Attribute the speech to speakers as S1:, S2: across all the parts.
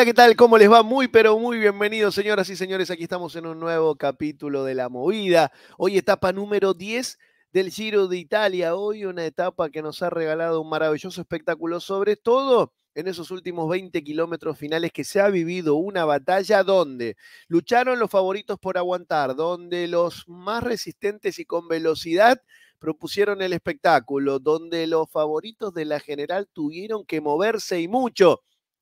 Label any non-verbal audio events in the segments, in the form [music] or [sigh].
S1: Hola, ¿qué tal? ¿Cómo les va? Muy, pero muy bienvenidos, señoras y señores. Aquí estamos en un nuevo capítulo de La Movida. Hoy etapa número 10 del Giro de Italia. Hoy una etapa que nos ha regalado un maravilloso espectáculo, sobre todo en esos últimos 20 kilómetros finales que se ha vivido una batalla donde lucharon los favoritos por aguantar, donde los más resistentes y con velocidad propusieron el espectáculo, donde los favoritos de la general tuvieron que moverse y mucho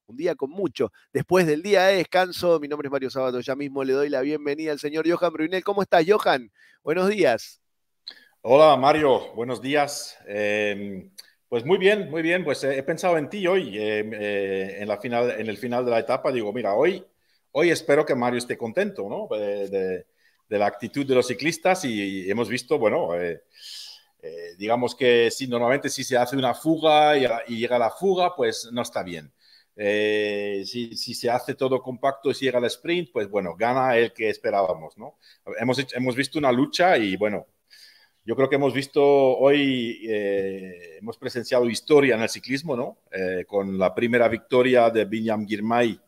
S1: un día con mucho. Después del día de descanso, mi nombre es Mario Sábado, ya mismo le doy la bienvenida al señor Johan Brunel. ¿Cómo estás, Johan? Buenos días.
S2: Hola, Mario, buenos días. Em, pues muy bien, muy bien. Pues he pensado en ti hoy, em, eh, en, la final, en el final de la etapa. Digo, mira, hoy, hoy espero que Mario esté contento, ¿no? De, la actitud de los ciclistas y, hemos visto, bueno, eh, eh, digamos que si normalmente si se hace una fuga y, y llega la fuga, pues no está bien. Eh, si, se hace todo compacto y si llega el sprint, pues bueno, gana el que esperábamos, ¿no? Hemos, hemos visto una lucha y bueno, yo creo que hemos visto hoy, eh, hemos presenciado historia en el ciclismo, ¿no? Eh, con la primera victoria de Binyam Girmay,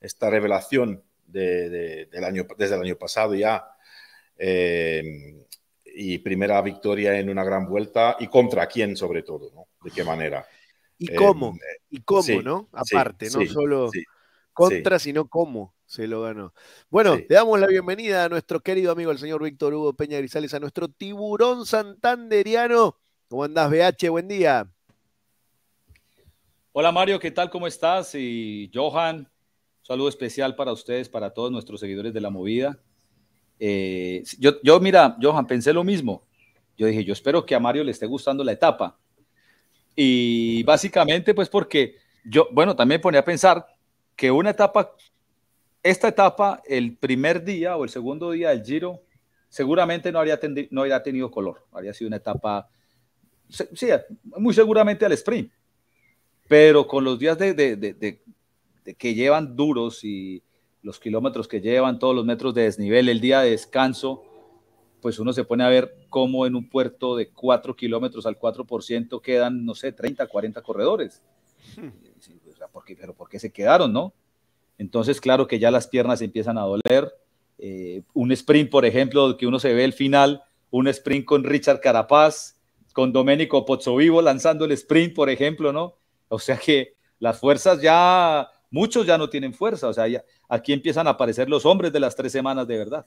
S2: esta revelación del año, desde el año pasado ya, y primera victoria en una gran vuelta, y contra quién sobre todo, ¿no? ¿De qué manera?
S1: ¿Y cómo? Eh, ¿Y cómo, no? Aparte, no solo contra, sino cómo se lo ganó. Bueno, le damos la bienvenida a nuestro querido amigo, el señor Víctor Hugo Peña Grisales, a nuestro tiburón santanderiano. ¿Cómo andás, BH? Buen día.
S3: Hola Mario, ¿qué tal? ¿Cómo estás? Y Johan, un saludo especial para ustedes, para todos nuestros seguidores de la movida. Eh, yo, yo, mira, Johan, pensé lo mismo. Yo dije, yo espero que a Mario le esté gustando la etapa y básicamente, pues porque yo, bueno, también ponía a pensar que una etapa, esta etapa, el primer día o el segundo día del Giro, seguramente no habría, no habría tenido color. Habría sido una etapa, sí, muy seguramente al sprint. Pero con los días de, de, de que llevan duros y los kilómetros que llevan, todos los metros de desnivel, el día de descanso, pues uno se pone a ver cómo en un puerto de 4 kilómetros al 4% quedan, no sé, 30, 40 corredores. Hmm. pero ¿por qué se quedaron, no? Entonces, claro que ya las piernas empiezan a doler. Eh, un sprint, por ejemplo, que uno se ve el final, un sprint con Richard Carapaz, con Domenico Pozzovivo lanzando el sprint, por ejemplo, ¿no? O sea que las fuerzas ya, muchos ya no tienen fuerza, o sea, aquí empiezan a aparecer los hombres de las tres semanas de verdad.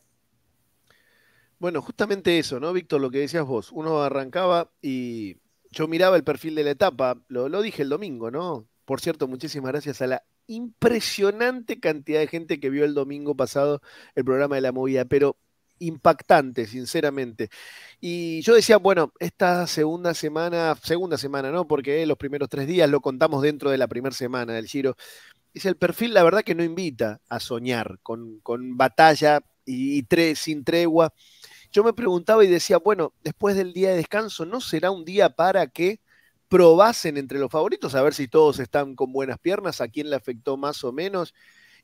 S1: Bueno, justamente eso, ¿no, Víctor? Lo que decías vos. Uno arrancaba y yo miraba el perfil de la etapa, lo, dije el domingo, ¿no? Por cierto, muchísimas gracias a la impresionante cantidad de gente que vio el domingo pasado el programa de la movida, pero impactante, sinceramente. Y yo decía, bueno, esta segunda semana, segunda semana, ¿no? Porque los primeros tres días lo contamos dentro de la primera semana del Giro. Es el perfil, la verdad, que no invita a soñar con, con batalla y, sin tregua. Yo me preguntaba y decía, bueno, después del día de descanso, ¿no será un día para que probasen entre los favoritos a ver si todos están con buenas piernas, a quién le afectó más o menos?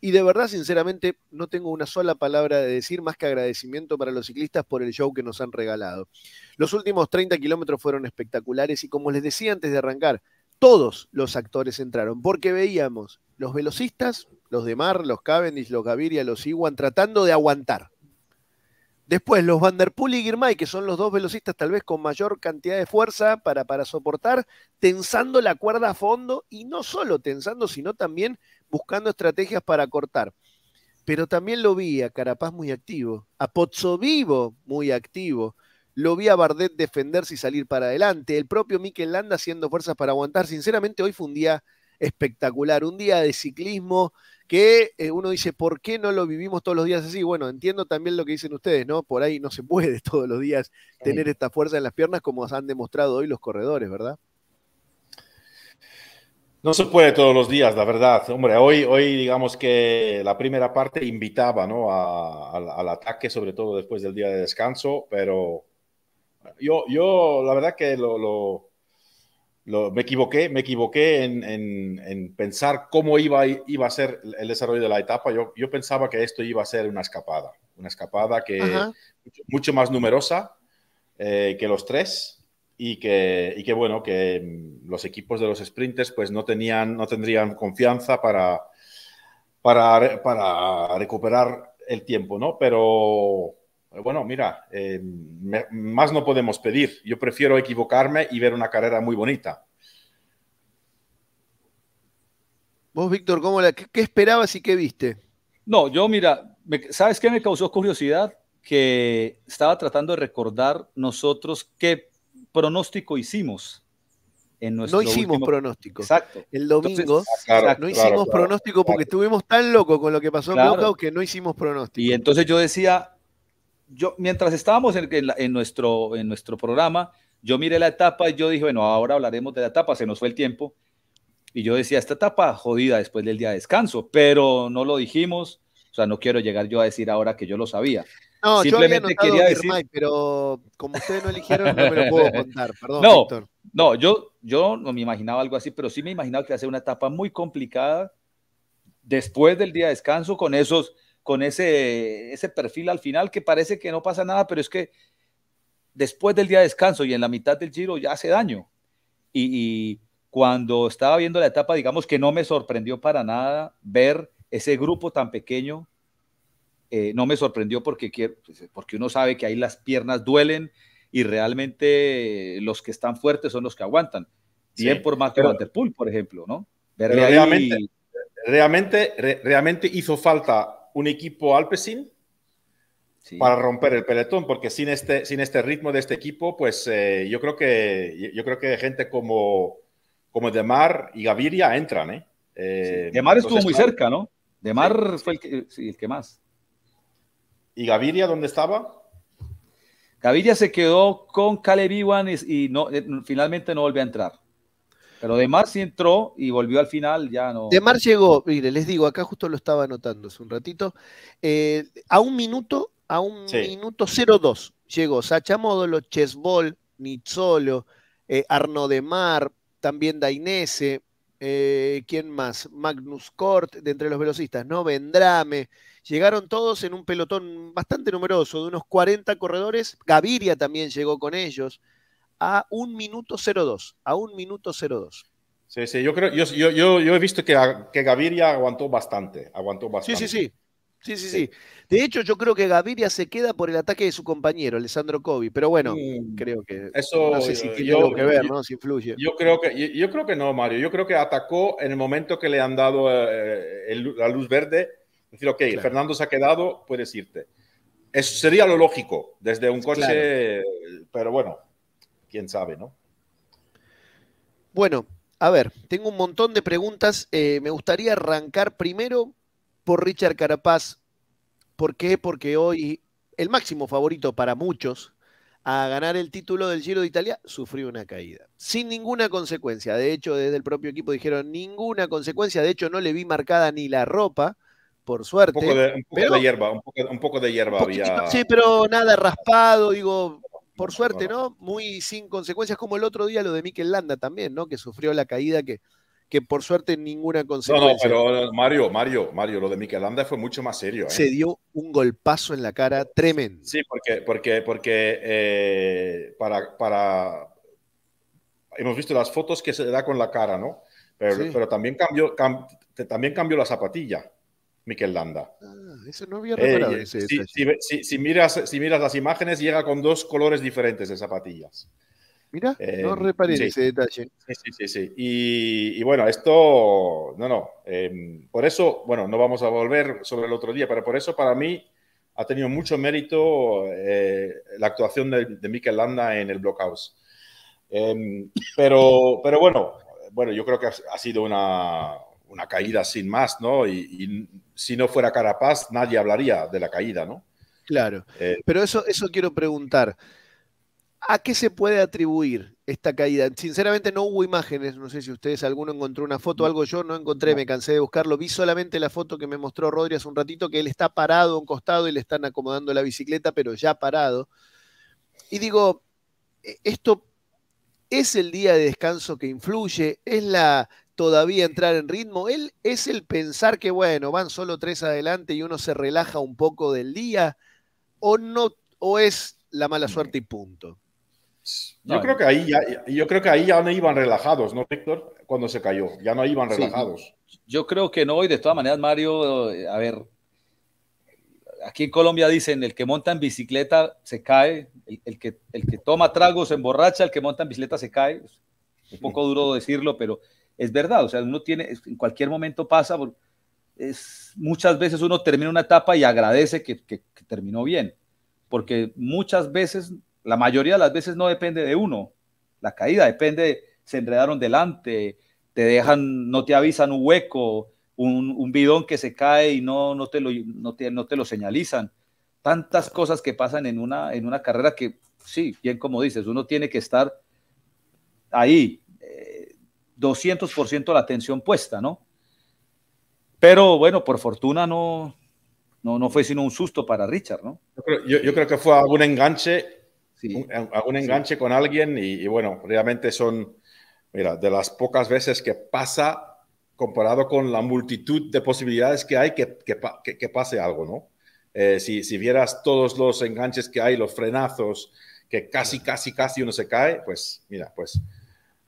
S1: Y de verdad, sinceramente, no tengo una sola palabra de decir más que agradecimiento para los ciclistas por el show que nos han regalado. Los últimos 30 kilómetros fueron espectaculares y como les decía antes de arrancar, todos los actores entraron, porque veíamos los velocistas, los de Mar, los Cavendish, los Gaviria, los Iwan, tratando de aguantar Después los Van der Poel y Girmay, que son los dos velocistas tal vez con mayor cantidad de fuerza para, para soportar, tensando la cuerda a fondo y no solo tensando, sino también buscando estrategias para cortar. Pero también lo vi a Carapaz muy activo, a Pozzovivo muy activo, lo vi a Bardet defenderse y salir para adelante, el propio Mikel Landa haciendo fuerzas para aguantar. Sinceramente, hoy fue un día espectacular, un día de ciclismo que eh, uno dice, ¿por qué no lo vivimos todos los días así? Bueno, entiendo también lo que dicen ustedes, ¿no? Por ahí no se puede [laughs] todos los días tener esta fuerza en las piernas como han demostrado hoy los corredores, ¿verdad?
S2: No se puede todos los días, la verdad. Hombre, hoy, hoy digamos que la primera parte invitaba ¿no? al ataque, sobre todo después del día de descanso, pero yo, yo la verdad que lo me equivoqué, me equivoqué en, pensar cómo iba, iba a ser el desarrollo de la etapa. Yo, yo pensaba que esto iba a ser una escapada, una escapada que mucho, más numerosa eh, que los tres y que, y que, bueno, que mm, los equipos de los sprinters pues no, tenían, no tendrían confianza para, para, para recuperar el tiempo, ¿no? Pero bueno, mira, eh, más no podemos pedir. Yo prefiero equivocarme y ver una carrera muy bonita.
S1: Vos, Víctor, ¿cómo la, qué, esperabas y qué viste?
S3: No, yo mira, ¿sabes qué me causó curiosidad? Que estaba tratando de recordar nosotros qué pronóstico hicimos
S1: en nuestro No hicimos pronóstico.
S3: Exacto.
S1: El domingo no hicimos pronóstico porque estuvimos tan locos con lo que pasó en que no hicimos pronóstico.
S3: Y entonces yo decía, yo, mientras estábamos en, nuestro, en nuestro programa, yo miré la etapa y yo dije, bueno, ahora hablaremos de la etapa, se nos fue el tiempo. Y yo decía, esta etapa jodida después del día de descanso, pero no lo dijimos. O sea, no quiero llegar yo a decir ahora que yo lo sabía.
S1: No, Simplemente yo quería decir. pero como ustedes no eligieron, no me lo puedo contar. [laughs] Perdón, no,
S3: no, yo, yo no me imaginaba algo así, pero sí me imaginaba que iba a ser una etapa muy complicada después del día de descanso con esos con ese, ese perfil al final que parece que no pasa nada, pero es que después del día de descanso y en la mitad del giro ya hace daño. Y, cuando estaba viendo la etapa, digamos que no me sorprendió para nada ver ese grupo tan pequeño. Eh, no me sorprendió porque, pues, porque uno sabe que ahí las piernas duelen y realmente los que están fuertes son los que aguantan. Bien por Matthew Van Der Poel, por ejemplo, ¿no?
S2: realmente, realmente, realmente hizo falta un equipo Alpecin para romper el pelotón, porque sin este, sin este ritmo de este equipo, pues eh, yo, creo que, yo creo que gente como, como Demar y Gaviria entran. ¿eh?
S3: eh Demar estuvo muy cerca, ¿no? Demar fue el que, el que más.
S2: ¿Y Gaviria dónde estaba?
S3: Gaviria se quedó con Caleb Iwan y, no, eh, finalmente no volvió a entrar. Pero De Mar sí entró y volvió al final, ya no.
S1: De Mar llegó, mire, les digo, acá justo lo estaba anotando hace un ratito, eh, a un minuto, a un minuto 02 llegó Sacha Módolo, Chesbol, Nizzolo, eh, Arno De Mar, también Dainese, eh, ¿quién más? Magnus Kort, de entre los velocistas, ¿no? Vendrame. Llegaron todos en un pelotón bastante numeroso, de unos 40 corredores. Gaviria también llegó con ellos a un minuto 02, a un minuto 02.
S2: Sí, sí, yo creo, yo, yo, yo, he visto que, que Gaviria aguantó bastante, aguantó bastante.
S1: Sí, sí, sí. Sí, sí, sí. De hecho, yo creo que Gaviria se queda por el ataque de su compañero, Alessandro Covi, pero bueno, mm, creo que
S2: eso
S1: no sé si tiene algo que ver, ¿no? Si influye.
S2: Yo creo que yo, creo que no, Mario. Yo creo que atacó en el momento que le han dado eh, la luz verde. Decir, ok, Fernando se ha quedado, puedes irte. Eso sería lo lógico desde un coche, pero bueno, quién sabe, ¿no?
S1: Bueno, a ver, tengo un montón de preguntas. Eh, me gustaría arrancar primero por Richard Carapaz. ¿Por qué? Porque hoy el máximo favorito para muchos a ganar el título del Giro de Italia sufrió una caída. Sin ninguna consecuencia. De hecho, desde el propio equipo dijeron ninguna consecuencia. De hecho, no le vi marcada ni la ropa, por suerte.
S2: Un poco de, hierba, un poco, de hierba había.
S1: Sí, pero nada raspado, digo, por suerte, ¿no? Muy sin consecuencias, como el otro día lo de Mikel Landa también, ¿no? Que sufrió la caída que, que por suerte ninguna consecuencia.
S2: No, no, pero Mario, Mario, Mario, lo de Mikel Landa fue mucho más serio. ¿eh?
S1: Se dio un golpazo en la cara tremendo.
S2: Sí, porque, porque, porque eh, para, para. Hemos visto las fotos que se da con la cara, ¿no? Pero, pero también, cambió, también cambió la zapatilla. Mikel Landa.
S1: Ah, eso no había reparado.
S2: Eh, si, miras, si miras las imágenes, llega con dos colores diferentes de zapatillas.
S1: Mira, no eh, reparé ese detalle.
S2: Sí, sí, sí. Y, bueno, esto, no, no. Em, por eso, bueno, no vamos a volver sobre el otro día, pero por eso para mí ha tenido mucho mérito eh, la actuación de, de Mikel Landa en el Blockhouse. Em, pero, pero bueno, bueno, yo creo que ha sido una, una caída sin más, ¿no? Y, si no fuera Carapaz, nadie hablaría de la caída, ¿no?
S1: Claro. Eh, Pero eso, eso quiero preguntar. ¿A qué se puede atribuir esta caída? Sinceramente no hubo imágenes, no sé si ustedes alguno encontró una foto, algo yo no encontré, me cansé de buscarlo, vi solamente la foto que me mostró Rodri hace un ratito, que él está parado a un costado y le están acomodando la bicicleta, pero ya parado. Y digo, e, esto es el día de descanso que influye, es la todavía entrar en ritmo. Él es el pensar que, bueno, van solo tres adelante y uno se relaja un poco del día, o no, o es la mala suerte y punto.
S2: Yo creo que ahí ya, yo creo que ahí ya no iban relajados, ¿no, Víctor? Cuando se cayó, ya no iban relajados.
S3: yo creo que no, y de todas maneras, Mario, a ver, aquí en Colombia dicen, el que monta en bicicleta se cae, el, que, el que toma tragos se emborracha, el que monta en bicicleta se cae. Es un poco duro decirlo, pero es verdad, o sea, uno tiene, en cualquier momento pasa, es, muchas veces uno termina una etapa y agradece que, que, terminó bien, porque muchas veces, la mayoría de las veces no depende de uno, la caída depende, se enredaron delante, te dejan, no te avisan un hueco, un, bidón que se cae y no, no, te lo, no, te, no te lo señalizan. Tantas cosas que pasan en una, en una carrera que, sí, bien como dices, uno tiene que estar ahí, 200% eh, la atención puesta, ¿no? Pero bueno, por fortuna no, no, no fue sino un susto para Richard, ¿no?
S2: Yo creo, que fue algún enganche, sí. algún enganche con alguien y, y, bueno, realmente son Mira, de las pocas veces que pasa comparado con la multitud de posibilidades que hay que, que, pase algo, ¿no? Eh, si, si, vieras todos los enganches que hay, los frenazos, que casi, casi, casi uno se cae, pues mira, pues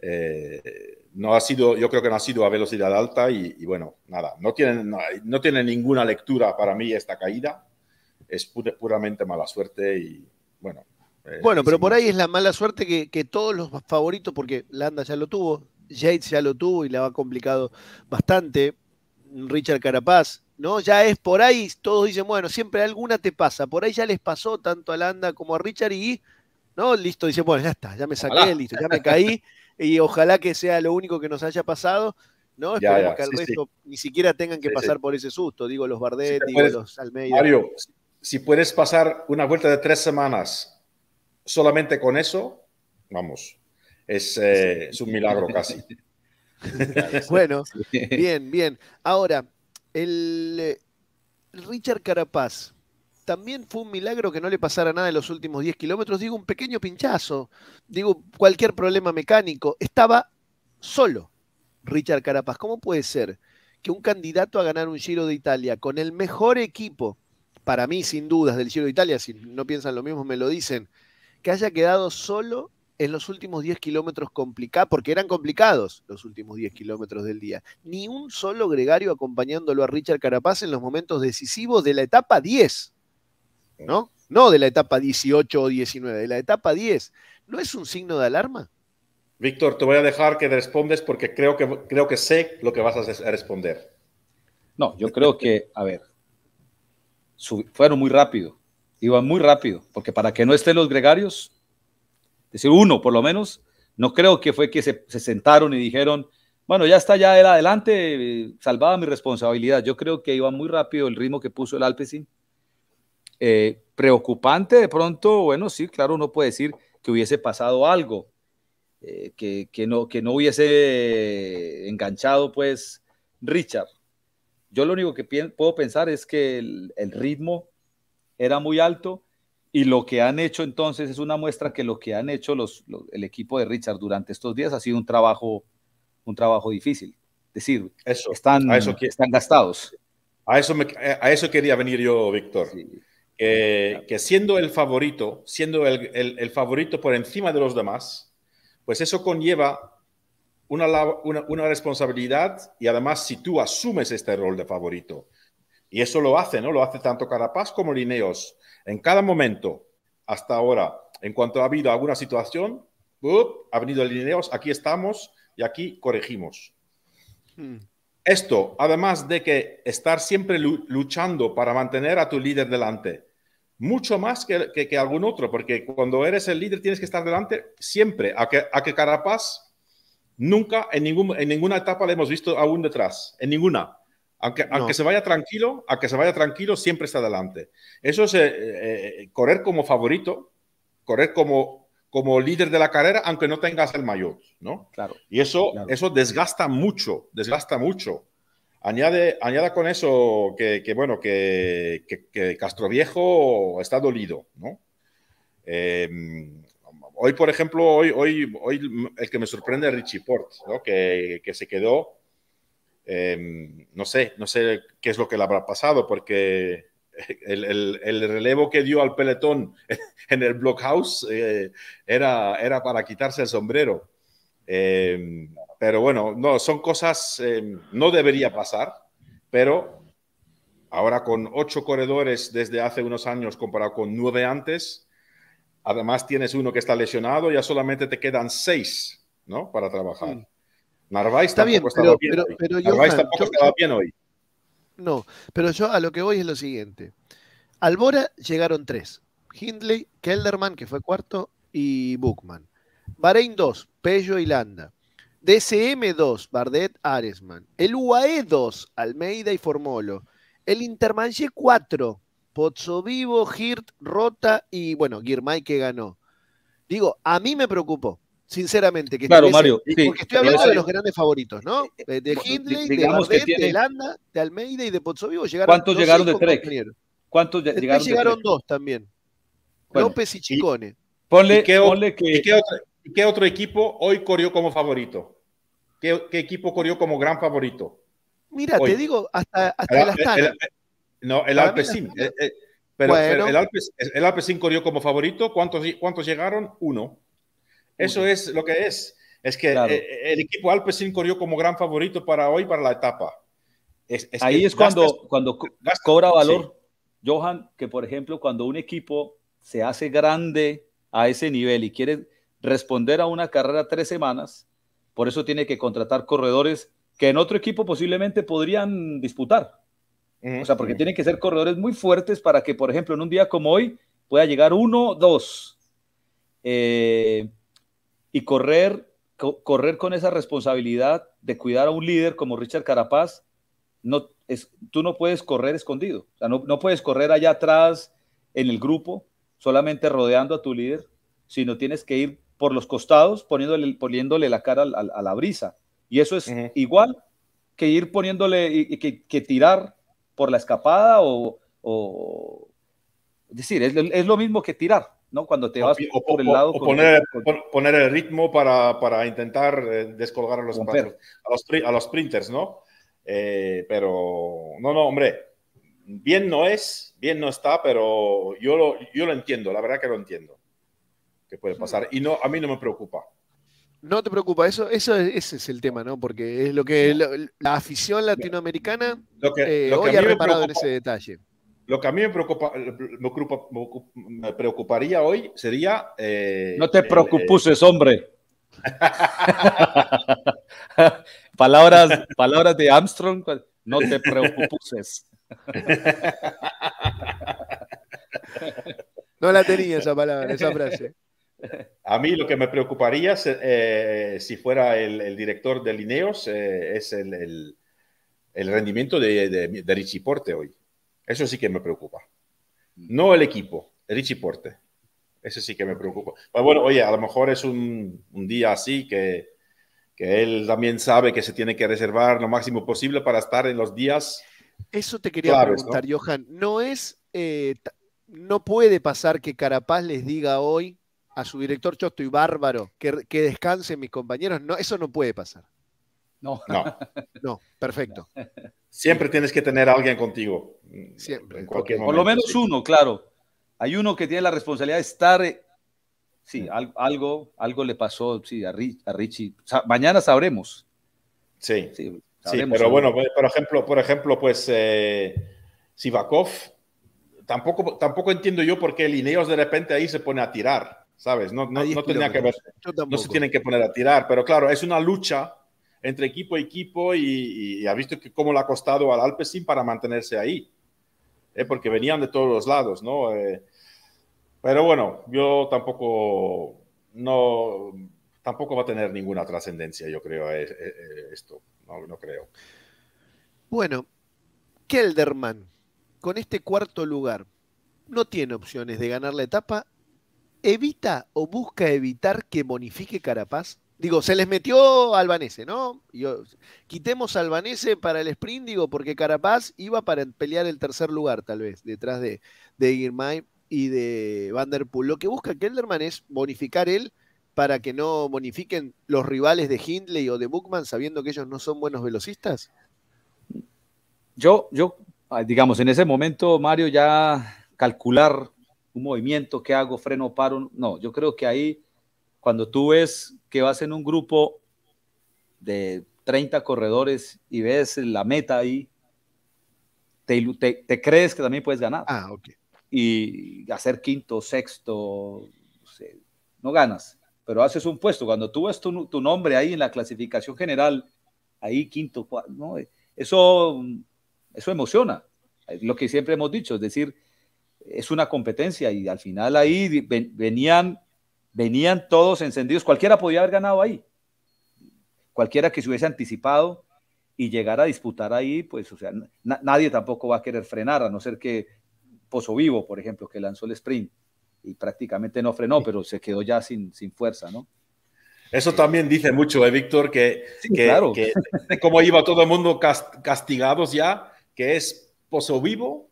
S2: eh, no ha sido, yo creo que no ha sido a velocidad alta y, bueno, nada, no tiene, no, tiene ninguna lectura para mí esta caída, es puramente mala suerte y bueno,
S1: eh, bueno, pero por ahí es la mala suerte que, todos los favoritos, porque Landa ya lo tuvo, Yates ya lo tuvo y le ha complicado bastante, Richard Carapaz, ¿no? Ya es por ahí, todos dicen, bueno, siempre alguna te pasa, por ahí ya les pasó tanto a Landa como a Richard y, ¿no? Listo, dice, bueno, ya está, ya me saqué, listo, ya me caí [laughs] y ojalá que sea lo único que nos haya pasado. ¿no? Esperemos que al resto ni siquiera tengan que pasar por ese susto, digo los Bardet, digo los Almeida.
S2: Mario, si puedes pasar una vuelta de tres semanas solamente con eso, vamos, es, eh, un milagro casi. [laughs] [laughs]
S1: bueno, bien, bien. Ahora, el eh, Richard Carapaz, también fue un milagro que no le pasara nada en los últimos 10 kilómetros. Digo, un pequeño pinchazo, digo, cualquier problema mecánico. Estaba solo Richard Carapaz. ¿Cómo puede ser que un candidato a ganar un Giro de Italia con el mejor equipo, para mí sin dudas, del Giro de Italia, si no piensan lo mismo me lo dicen, que haya quedado solo en los últimos 10 kilómetros complicados, porque eran complicados los últimos 10 kilómetros del día. Ni un solo gregario acompañándolo a Richard Carapaz en los momentos decisivos de la etapa 10, ¿no? No de la etapa 18 o 19, de la etapa 10. ¿No es un signo de alarma?
S2: Víctor, te voy a dejar que respondes porque creo que, creo que sé lo que vas a responder.
S3: No, yo creo que, a ver, fueron muy rápido iba muy rápido, porque para que no estén los gregarios, es decir, uno por lo menos, no creo que fue que se, sentaron y dijeron, bueno, ya está, ya era adelante, salvaba mi responsabilidad. Yo creo que iba muy rápido el ritmo que puso el Alpecin. Eh, preocupante de pronto, bueno, sí, claro, uno puede decir que hubiese pasado algo, eh, que, que, no, que no hubiese enganchado, pues, Richard. Yo lo único que puedo pensar es que el, el ritmo era muy alto y lo que han hecho entonces es una muestra que lo que han hecho los, el equipo de Richard durante estos días ha sido un trabajo, un trabajo difícil. Es decir, eso, están, a eso, están gastados.
S2: A eso, a eso quería venir yo, Víctor. Que siendo el favorito, siendo el, el, favorito por encima de los demás, pues eso conlleva una, una, una, responsabilidad y además si tú asumes este rol de favorito y eso lo hace, ¿no? Lo hace tanto Carapaz como Lineos. En cada momento, hasta ahora, en cuanto ha habido alguna situación, ha venido Lineos, aquí estamos y aquí corregimos. Hmm. Esto, además de que estar siempre luchando para mantener a tu líder delante, mucho más que, que, algún otro, porque cuando eres el líder tienes que estar delante siempre, a que, a que Carapaz nunca en, ningún, en ninguna etapa le hemos visto aún detrás, en ninguna. Aunque, se vaya tranquilo, a que se vaya tranquilo, siempre está adelante. Eso es eh, eh, correr como favorito, correr como, como líder de la carrera, aunque no tengas el mayor, ¿no?
S3: Claro.
S2: Y eso, eso desgasta mucho, desgasta mucho. Añade, añada con eso que, bueno, que, que, Castro Viejo está dolido, ¿no? Em, hoy, por ejemplo, hoy, hoy, hoy el que me sorprende es Richie Port, ¿no? que, que se quedó Em, no sé, no sé qué es lo que le habrá pasado, porque el, relevo que dio al peletón [laughs] en el blockhouse eh, era, era para quitarse el sombrero. Eh, pero bueno, no, son cosas, eh, no debería pasar, pero ahora con ocho corredores desde hace unos años comparado con nueve antes, además tienes uno que está lesionado, ya solamente te quedan seis, ¿no? Para trabajar. Narváez
S1: Está bien, pero-
S2: bien
S1: pero-
S2: hoy.
S1: pero,
S2: Narváez
S1: Johan,
S2: tampoco
S1: yo-
S2: estaba bien hoy.
S1: No, pero yo a lo que voy es lo siguiente. Albora llegaron tres. Hindley, Kelderman, que fue cuarto, y Bookman. Bahrein 2, Pello y Landa. DSM 2, Bardet, Aresman. El UAE 2, Almeida y Formolo. El Intermarché 4, Pozzovivo, Hirt, Rota y, bueno, Girmay que ganó. Digo, a mí me preocupó, sinceramente. Que
S3: Claro, Mario, sí,
S1: porque estoy hablando de los grandes favoritos, ¿no? De, de
S3: Bueno,
S1: Hindley, de Bardet, de Landa, de Almeida y de Pozzovivo. Llegaron
S3: ¿Cuántos llegaron de Trek? ¿Cuántos
S1: Después
S3: llegaron? de
S1: llegaron dos también.
S3: Bueno,
S1: López y Chicone.
S3: Ponle,
S2: ¿Y qué
S3: ponle que
S2: ¿Y qué y qué otro equipo hoy corrió como favorito? ¿Qué, qué equipo corrió como gran favorito?
S1: Mira,
S2: Hoy.
S1: te digo, hasta, hasta
S2: El-
S1: el Astana.
S2: el- no, el Alpecin. Eh, eh, pero,
S1: Bueno.
S2: pero el, Alpes, el Alpecin corrió como favorito. ¿Cuántos, ¿Cuántos llegaron? Uno. Eso
S1: Uno.
S2: es lo que es. Es que
S3: Claro.
S2: eh, el equipo Alpecin corrió como gran favorito para hoy, para la etapa. Es, es
S3: ahí es cuando,
S2: gastas-
S3: cuando co-
S2: gastas-
S3: cobra valor, Johan, que por ejemplo, cuando un equipo se hace grande a ese nivel y quiere responder a una carrera tres semanas, por eso tiene que contratar corredores que en otro equipo posiblemente podrían disputar. O sea, porque
S2: ujú.
S3: tienen que ser corredores muy fuertes para que, por ejemplo, en un día como hoy pueda llegar uno, dos. eh, y correr, co- correr con esa responsabilidad de cuidar a un líder como Richard Carapaz, no, es, tú no puedes correr escondido. O sea, no, no puedes correr allá atrás en el grupo, solamente rodeando a tu líder, sino tienes que ir por los costados poniéndole, poniéndole la cara a la brisa. Y eso es igual que ir poniéndole y, y que, que tirar por la escapada o, o- es decir, es, es lo mismo que tirar, ¿no? Cuando te vas
S2: o-
S3: por el lado.
S2: o poner,
S3: con-
S2: poner el ritmo para, para intentar eh, descolgar a los, a los, a los sprinters, ¿no? Eh, pero, no, no, hombre, bien no es, bien no está, pero yo lo, yo lo entiendo, la verdad que lo entiendo, que puede pasar. Y no, a mí no me preocupa.
S1: No te preocupa, eso, eso es- ese es el tema, ¿no? Porque es lo que lo- la afición latinoamericana
S2: Lo que,
S1: eh,
S2: lo que
S1: hoy
S2: a
S1: ha
S2: mí me
S1: reparado en
S2: preocupa-
S1: ese detalle.
S2: Lo que a mí me, preocupa, me, preocupa- me ocup- me preocuparía hoy sería... eh,
S3: No te
S2: el-
S3: preocupes, hombre. [laughs] palabras, palabras de Armstrong. No te preocupes.
S1: No la tenía esa palabra, esa frase.
S2: A mí lo que me preocuparía eh, si fuera el, el director de Lineos eh, es el, el- el rendimiento de, de, de Richie Porte hoy. Eso sí que me preocupa. No el equipo, Richie Porte. Eso sí que me preocupa. Pero bueno, oye, a lo mejor es un, un día así que, que él también sabe que se tiene que reservar lo máximo posible para estar en los días.
S1: Eso te quería
S2: Claves,
S1: preguntar, Johan. No es, eh, no puede pasar que Carapaz les diga hoy a su director, yo estoy bárbaro, que, que descansen mis compañeros. No, eso no puede pasar.
S3: No.
S2: No, [laughs]
S1: No, perfecto.
S2: siempre tienes que tener a alguien contigo.
S1: Siempre,
S2: En cualquier
S1: ok.
S3: Por lo menos
S2: sí.
S3: uno, claro. Hay uno que tiene la responsabilidad de estar. eh, Sí, al- algo, algo le pasó sí, a, Ri- a Richie. Mañana sabremos.
S2: Sí.
S3: Sí,
S2: Sí,
S3: sabremos
S2: pero
S3: seguro.
S2: bueno, por ejemplo, por ejemplo, pues eh, Sivakov, tampoco, tampoco entiendo yo por qué Lineos de repente ahí se pone a tirar, ¿sabes? No, no,
S1: A 10
S2: no tenía que ver, no se tienen que poner a tirar, pero claro, es una lucha entre equipo y equipo y, y ha visto que cómo le ha costado al Alpecin para mantenerse ahí, ¿eh? porque venían de todos los lados, ¿no? Eh, pero bueno, yo tampoco, no, tampoco va a tener ninguna trascendencia, yo creo, eh, eh, esto, no, no creo.
S1: Bueno, Kelderman, con este cuarto lugar, no tiene opciones de ganar la etapa. ¿Evita o busca evitar que bonifique Carapaz? Digo, se les metió Albanese, ¿no? Yo- quitemos Albanese para el sprint, digo, porque Carapaz iba para pelear el tercer lugar, tal vez, detrás de, de y de Van Der Poel. Lo que busca Kelderman es bonificar él para que no bonifiquen los rivales de Hindley o de Bookman, sabiendo que ellos no son buenos velocistas.
S3: Yo, yo, ah, digamos, en ese momento, Mario, ya calcular un movimiento que hago, freno, paro, no, yo creo que ahí, cuando tú ves que vas en un grupo de 30 corredores y ves la meta ahí, te, te, crees que también puedes ganar.
S1: Ah, ok.
S3: Y hacer quinto, sexto, no, ganas, pero haces un puesto. Cuando tú ves tu, tu, nombre ahí en la clasificación general, ahí quinto, ¿no? eso, eso emociona. Lo que siempre hemos dicho, es decir, es una competencia y al final ahí venían, venían todos encendidos. Cualquiera podía haber ganado ahí. Cualquiera que se hubiese anticipado y llegar a disputar ahí, pues, o sea, nadie tampoco va a querer frenar, a no ser que Pozo Vivo, por ejemplo, que lanzó el sprint y prácticamente no frenó, pero se quedó ya sin, sin fuerza, ¿no?
S2: Eso también dice mucho, ¿eh, Víctor? Que, claro. que, como iba todo el mundo castigados ya, que es Pozo Vivo,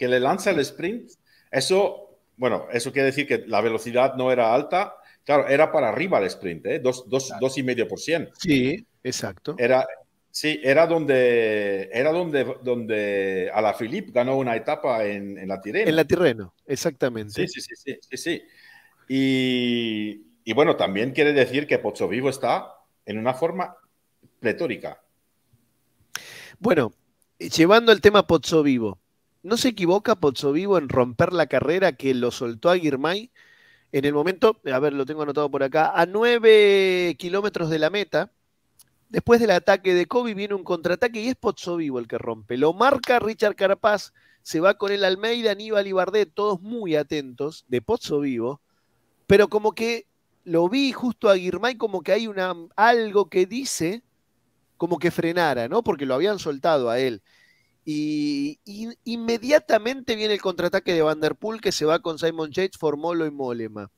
S2: que le lanza el sprint. Eso, bueno, eso quiere decir que la velocidad no era alta. Claro, era para arriba el sprint, ¿eh? Dos, dos, dos y medio por ciento.
S1: Sí, exacto.
S2: Era, Sí, era donde, era donde, donde Alaphilippe ganó una etapa en, en la Tirreno.
S1: En la Tirreno, exactamente.
S2: Sí, sí, sí, sí, sí. Y, y, bueno, también quiere decir que Vivo está en una forma pletórica.
S1: Bueno, llevando el tema Vivo, ¿no se equivoca Vivo en romper la carrera que lo soltó a Girmay en el momento, a ver, lo tengo anotado por acá, a nueve kilómetros de la meta? Después del ataque de Kobe viene un contraataque y es Pozzo Vivo el que rompe. Lo marca Richard Carapaz, se va con el Almeida, Aníbal y todos muy atentos de Pozzo Vivo, pero como que lo vi justo a Guirmay como que hay una, algo que dice como que frenara, ¿no? Porque lo habían soltado a él. Y, inmediatamente viene el contraataque de Vanderpool que se va con Simon Yates, Formolo y Molema.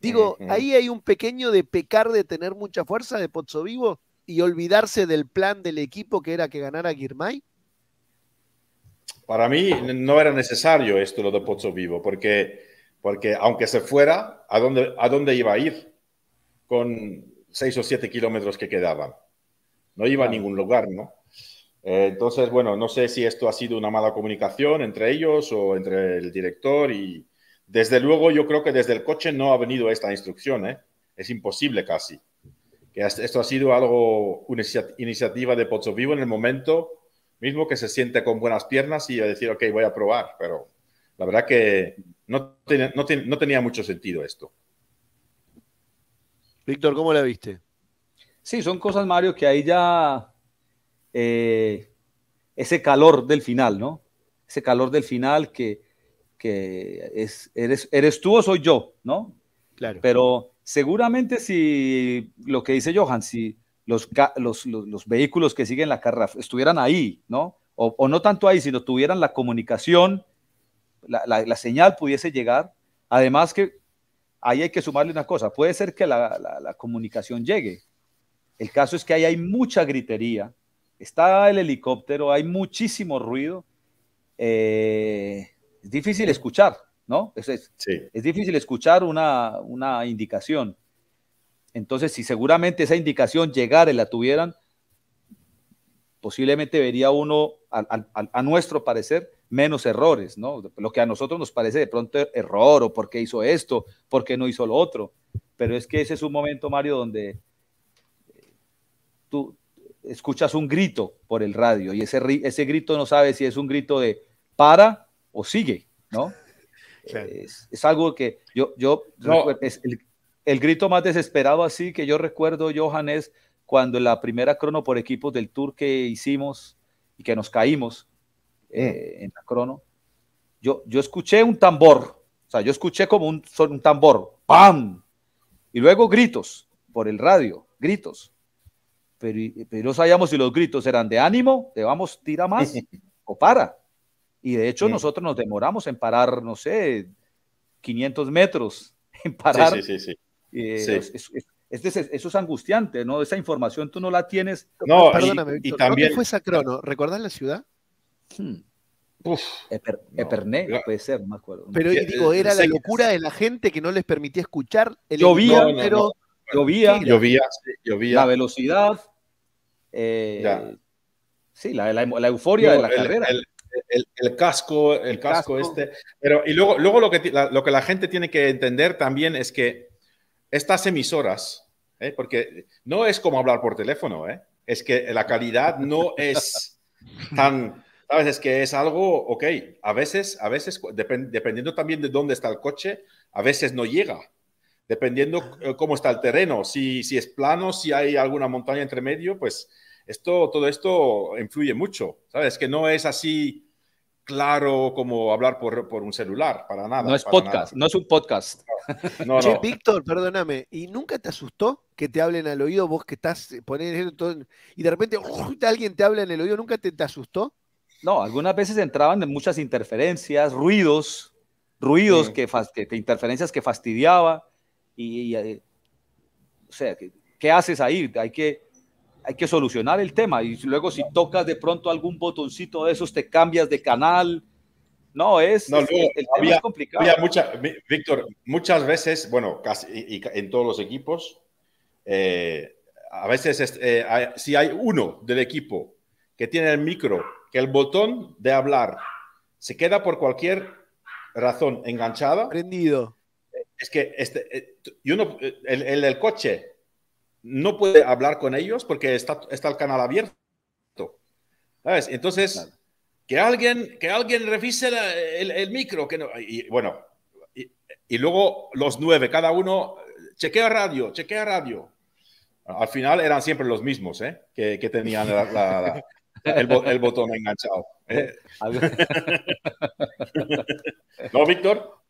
S1: Digo, ahí hay un pequeño de pecar de tener mucha fuerza de Pozzo Vivo y olvidarse del plan del equipo que era que ganara Girmay?
S2: Para mí no era necesario esto lo de Pozzo Vivo, porque, porque aunque se fuera, ¿a dónde, ¿a dónde iba a ir con seis o siete kilómetros que quedaban? No iba a ningún lugar, ¿no? Eh, entonces, bueno, no sé si esto ha sido una mala comunicación entre ellos o entre el director y desde luego yo creo que desde el coche no ha venido esta instrucción, ¿eh? Es imposible casi esto ha sido algo, una iniciativa de Pozzo Vivo en el momento mismo que se siente con buenas piernas y a decir, ok, voy a probar, pero la verdad que no, no, tenía mucho sentido esto.
S1: Víctor, ¿cómo la viste?
S3: Sí, son cosas, Mario, que ahí ya eh, ese calor del final, ¿no? Ese calor del final que, que es, eres, eres tú o soy yo, ¿no?
S1: Claro.
S3: Pero Seguramente si lo que dice Johan, si los, los, vehículos que siguen la carrera estuvieran ahí, ¿no? O, no tanto ahí, sino tuvieran la comunicación, la, señal pudiese llegar. Además que ahí hay que sumarle una cosa, puede ser que la, comunicación llegue. El caso es que ahí hay mucha gritería, está el helicóptero, hay muchísimo ruido, eh, es difícil escuchar. ¿no? Es, es, es difícil escuchar una, una, indicación. Entonces, si seguramente esa indicación llegara y la tuvieran, posiblemente vería uno, a, a, nuestro parecer, menos errores, ¿no? Lo que a nosotros nos parece de pronto error o por qué hizo esto, por qué no hizo lo otro. Pero es que ese es un momento, Mario, donde eh, tú escuchas un grito por el radio y ese, ese grito no sabes si es un grito de para o sigue, ¿no? [laughs] Es, algo que yo, yo es el, grito más desesperado así que yo recuerdo, Johan, es cuando la primera crono por equipos del tour que hicimos y que nos caímos eh, en la crono, yo, yo escuché un tambor, o sea, yo escuché como un, un tambor, ¡pam! Y luego gritos por el radio, gritos. Pero, pero no sabíamos si los gritos eran de ánimo, de vamos, tira más, [laughs] o para. Y de hecho nosotros nos demoramos en parar, no sé, 500 metros [laughs] en parar. Sí, sí, sí. Eh, eso es angustiante, ¿no? Esa información tú no la tienes.
S1: No, perdóname, y, también... fue esa crono? ¿Recordás la ciudad?
S3: Hmm. Uf, Eperné, puede ser, no me acuerdo.
S1: Pero digo, era la locura de la gente que no les permitía escuchar
S3: el llovía, pero llovía,
S2: llovía, llovía,
S3: la velocidad, eh, sí, la, la, euforia de la carrera
S2: el, casco, el, casco, este. Pero, y luego, luego lo, que, la, lo que la gente tiene que entender también es que estas emisoras, ¿eh? porque no es como hablar por teléfono, ¿eh? es que la calidad no es [laughs] tan, sabes, es que es algo, ok, a veces, a veces, dependiendo también de dónde está el coche, a veces no llega, dependiendo eh, cómo está el terreno, si, si es plano, si hay alguna montaña entre medio, pues esto, todo esto influye mucho, sabes, que no es así claro como hablar por, por un celular, para nada.
S3: No es podcast, no es un podcast.
S1: No, che, Víctor, perdóname, ¿y nunca te asustó que te hablen al oído vos que estás eh, poniendo todo y de repente alguien te habla en el oído? ¿Nunca te, te, asustó?
S3: No, algunas veces entraban en muchas interferencias, ruidos, ruidos, que, que, interferencias que fastidiaba y, eh, o sea, ¿qué haces ahí? Hay que hay que solucionar el tema. Y luego si tocas de pronto algún botoncito de esos, te cambias de canal. No, es,
S2: no, había, complicado. mucha, Víctor, muchas veces, bueno, casi y, en todos los equipos, eh, a veces eh, si hay uno del equipo que tiene el micro, que el botón de hablar se queda por cualquier razón enganchada.
S1: Prendido.
S2: Es que este, eh, y uno, el, el del coche no puede hablar con ellos porque está, está el canal abierto. ¿Sabes? Entonces, que, alguien, que alguien revise el, micro. Que no, y, bueno, y, luego los nueve, cada uno, chequea radio, chequea radio. Al final eran siempre los mismos, ¿eh? que, tenían el, botón enganchado. ¿eh? [laughs] [laughs] ¿No, Víctor?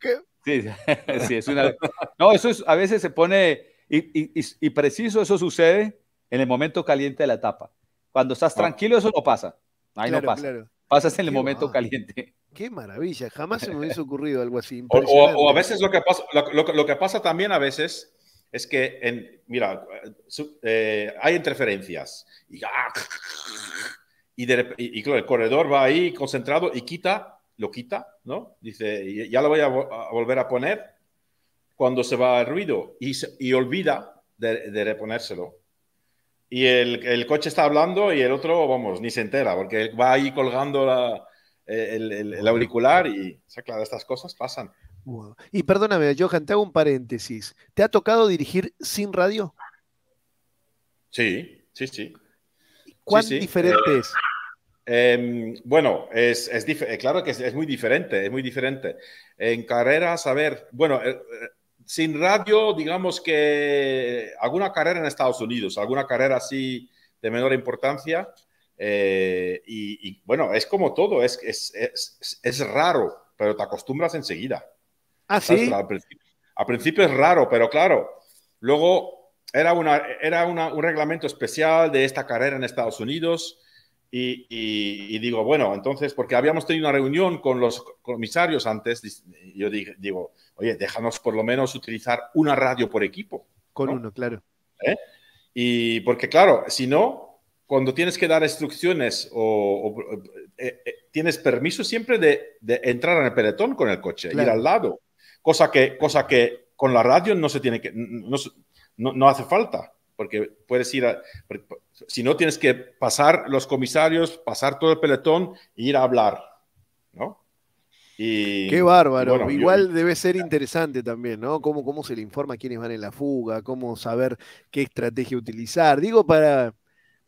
S3: Sí, [laughs] sí, es una... No, eso es, a veces se pone y, preciso eso sucede en el momento caliente de la etapa. Cuando estás ah. tranquilo, eso no pasa. Ahí no pasa. Pasas en el momento caliente.
S1: Qué maravilla, jamás se me hubiese ocurrido algo así. [laughs]
S2: O, a veces lo que, pasa, lo, que pasa también a veces es que, en, mira, eh, hay interferencias y, ah, y, el corredor va ahí concentrado y quita, lo quita, ¿no? Dice, ya lo voy a volver a poner cuando se va el ruido y, y olvida de, reponérselo. Y el, el, coche está hablando y el otro, vamos, ni se entera, porque va ahí colgando la, el, el, auricular y, o sea, claro, estas cosas pasan.
S1: Y perdóname, Johan, te hago un paréntesis. ¿Te ha tocado dirigir sin radio?
S2: Sí, sí, sí.
S1: ¿Cuán diferente es?
S2: Em, bueno, es, es eh, claro que es, es, muy diferente, es muy diferente. En carreras, a ver, bueno, eh, sin radio, digamos que alguna carrera en Estados Unidos, alguna carrera así de menor importancia. Eh, y, bueno, es como todo, es, es, es, raro, pero te acostumbras enseguida.
S1: Ah, sí.
S2: Al principio, es raro, pero claro, luego era, una, era un reglamento especial de esta carrera en Estados Unidos. Y, y, digo, bueno, entonces, porque habíamos tenido una reunión con los comisarios antes, yo digo, oye, déjanos por lo menos utilizar una radio por equipo.
S1: Con uno, claro.
S2: ¿Eh? Y porque, claro, si no, cuando tienes que dar instrucciones o, eh, eh, tienes permiso siempre de, entrar en el peletón con el coche, ir al lado, cosa que, cosa que con la radio no se tiene que, no, no, hace falta, porque puedes ir a, si no tienes que pasar los comisarios, pasar todo el peletón e ir a hablar, ¿no?
S1: Qué bárbaro. Igual debe ser interesante también, ¿no? Cómo, cómo se le informa a quienes van en la fuga, cómo saber qué estrategia utilizar. Digo, para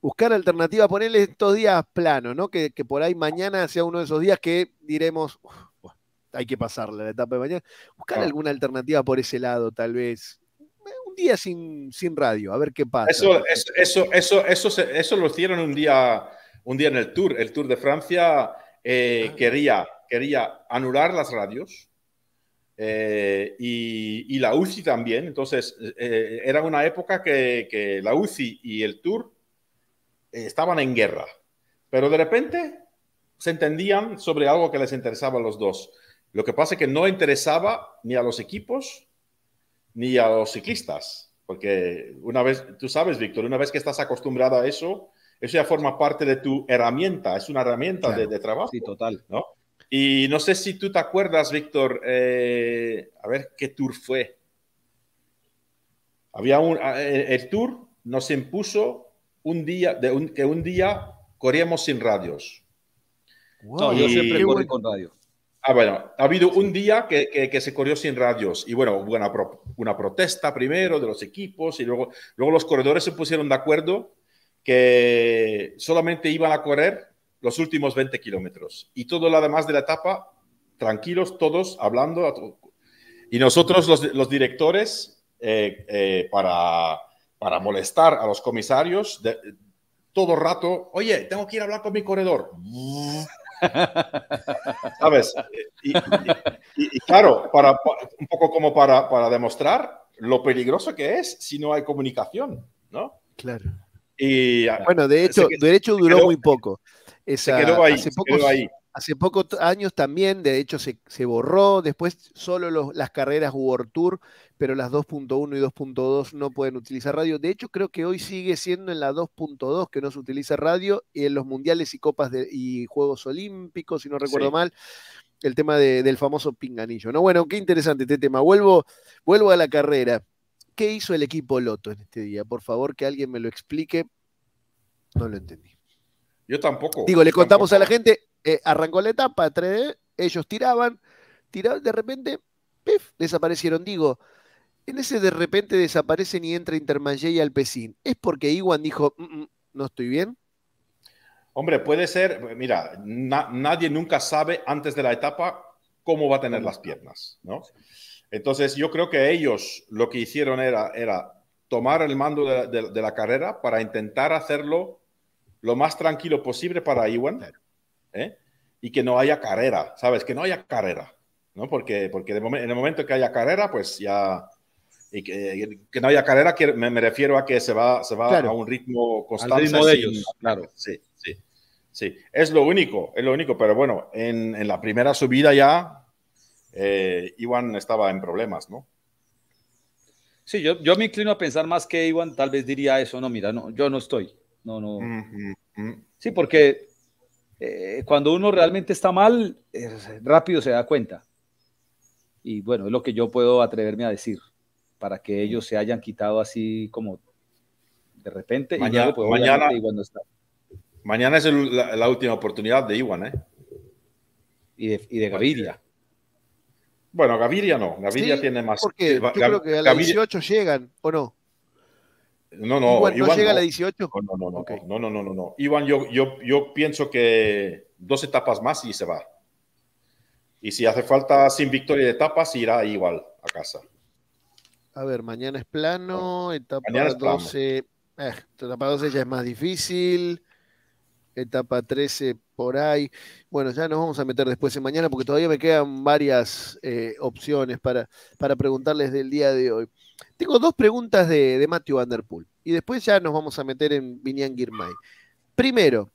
S1: buscar alternativa, ponerle estos días planos, ¿no? Que, por ahí mañana sea uno de esos días que diremos, hay que pasarle la etapa de mañana. Buscar ah. alguna alternativa por ese lado, tal vez. Un día sin, sin radio, a ver qué pasa.
S2: Eso, eso, eso, eso, eso, lo hicieron un día, un día en el Tour. El Tour de Francia eh, ah. quería quería anular las radios eh, y, la UCI también. Entonces, eh, era una época que, la UCI y el Tour eh, estaban en guerra. Pero de repente se entendían sobre algo que les interesaba a los dos. Lo que pasa es que no interesaba ni a los equipos ni a los ciclistas. Porque una vez, tú sabes, Víctor, una vez que estás acostumbrado a eso, eso ya forma parte de tu herramienta, es una herramienta de, de, trabajo.
S3: Sí, total.
S2: ¿no? Y no sé si tú te acuerdas, Víctor, eh, a ver qué tour fue. Había un, eh, el tour nos impuso un día, de que un día corríamos sin radios.
S3: no, yo siempre corrí con radio.
S2: Ah, bueno, ha habido un día que, que, se corrió sin radios y bueno, hubo una, una, protesta primero de los equipos y luego, luego los corredores se pusieron de acuerdo que solamente iban a correr los últimos 20 kilómetros y todo lo demás de la etapa, tranquilos todos, hablando. Y nosotros los, los directores, eh, eh, para, para molestar a los comisarios, de, todo rato, oye, tengo que ir a hablar con mi corredor. ¿Sabes? Y, claro, para, un poco como para, para, demostrar lo peligroso que es si no hay comunicación, ¿no?
S1: Claro.
S2: Y,
S1: bueno, de hecho, de hecho duró muy poco.
S2: se quedó ahí,
S1: hace, pocos, ahí. Hace pocos años también, de hecho, se, se borró. Después solo los, las carreras World Tour pero las 2.1 y 2.2 no pueden utilizar radio. De hecho, creo que hoy sigue siendo en la 2.2 que no se utiliza radio y en los mundiales y copas de, y Juegos Olímpicos, si no recuerdo mal, el tema del famoso pinganillo. ¿no? Bueno, qué interesante este tema. Vuelvo, vuelvo a la carrera. ¿Qué hizo el equipo Loto en este día? Por favor, que alguien me lo explique. No lo entendí.
S2: Yo tampoco.
S1: Digo, le contamos a la gente, eh, arrancó la etapa, ellos tiraban, tiraban, de repente, ¡pif! desaparecieron. Digo, en ese de repente desaparecen y entra Intermarché y Alpecin. ¿Es porque Iwan dijo, mm, mm, no estoy bien?
S2: Hombre, puede ser, mira, nadie nunca sabe antes de la etapa cómo va a tener las piernas, ¿no? Entonces, yo creo que ellos lo que hicieron era, era tomar el mando de, la carrera para intentar hacerlo lo más tranquilo posible para Iwan ¿eh? y que no haya carrera, ¿sabes? Que no haya carrera, ¿no? Porque, porque en el momento que haya carrera, pues ya, y que, que, no haya carrera, que me, me, refiero a que se va, se va a un ritmo constante. Al
S3: ritmo de ellos, claro.
S2: Sí, sí, sí. Es lo único, es lo único, pero bueno, en, en la primera subida ya eh, Iwan estaba en problemas, ¿no?
S3: Sí, yo, yo me inclino a pensar más que Iwan tal vez diría eso, no, mira, no, yo no estoy, no, no. Sí, porque eh, cuando uno realmente está mal, rápido se da cuenta. Y bueno, es lo que yo puedo atreverme a decir para que ellos se hayan quitado así como de repente.
S2: Mañana, pues, mañana, mañana es la, última oportunidad de Iwan, ¿eh?
S3: Y de, y de Gaviria.
S2: Bueno, Gaviria no, Gaviria tiene más.
S1: Porque yo creo que a la 18 llegan, ¿o no?
S2: No, no.
S1: Iwan, ¿No llega a la 18?
S2: No, no, no, no, no, no, no, no. Iwan, yo, yo, yo pienso que dos etapas más y se va. Y si hace falta sin victoria de etapas, irá igual a casa.
S1: A ver, mañana es plano, etapa 12. Eh, etapa 12 ya es más difícil. Etapa 13 por ahí. Bueno, ya nos vamos a meter después en mañana porque todavía me quedan varias eh, opciones para, para preguntarles del día de hoy. Tengo dos preguntas de, de Matthew Vanderpool y después ya nos vamos a meter en Vinian Girmay. Primero,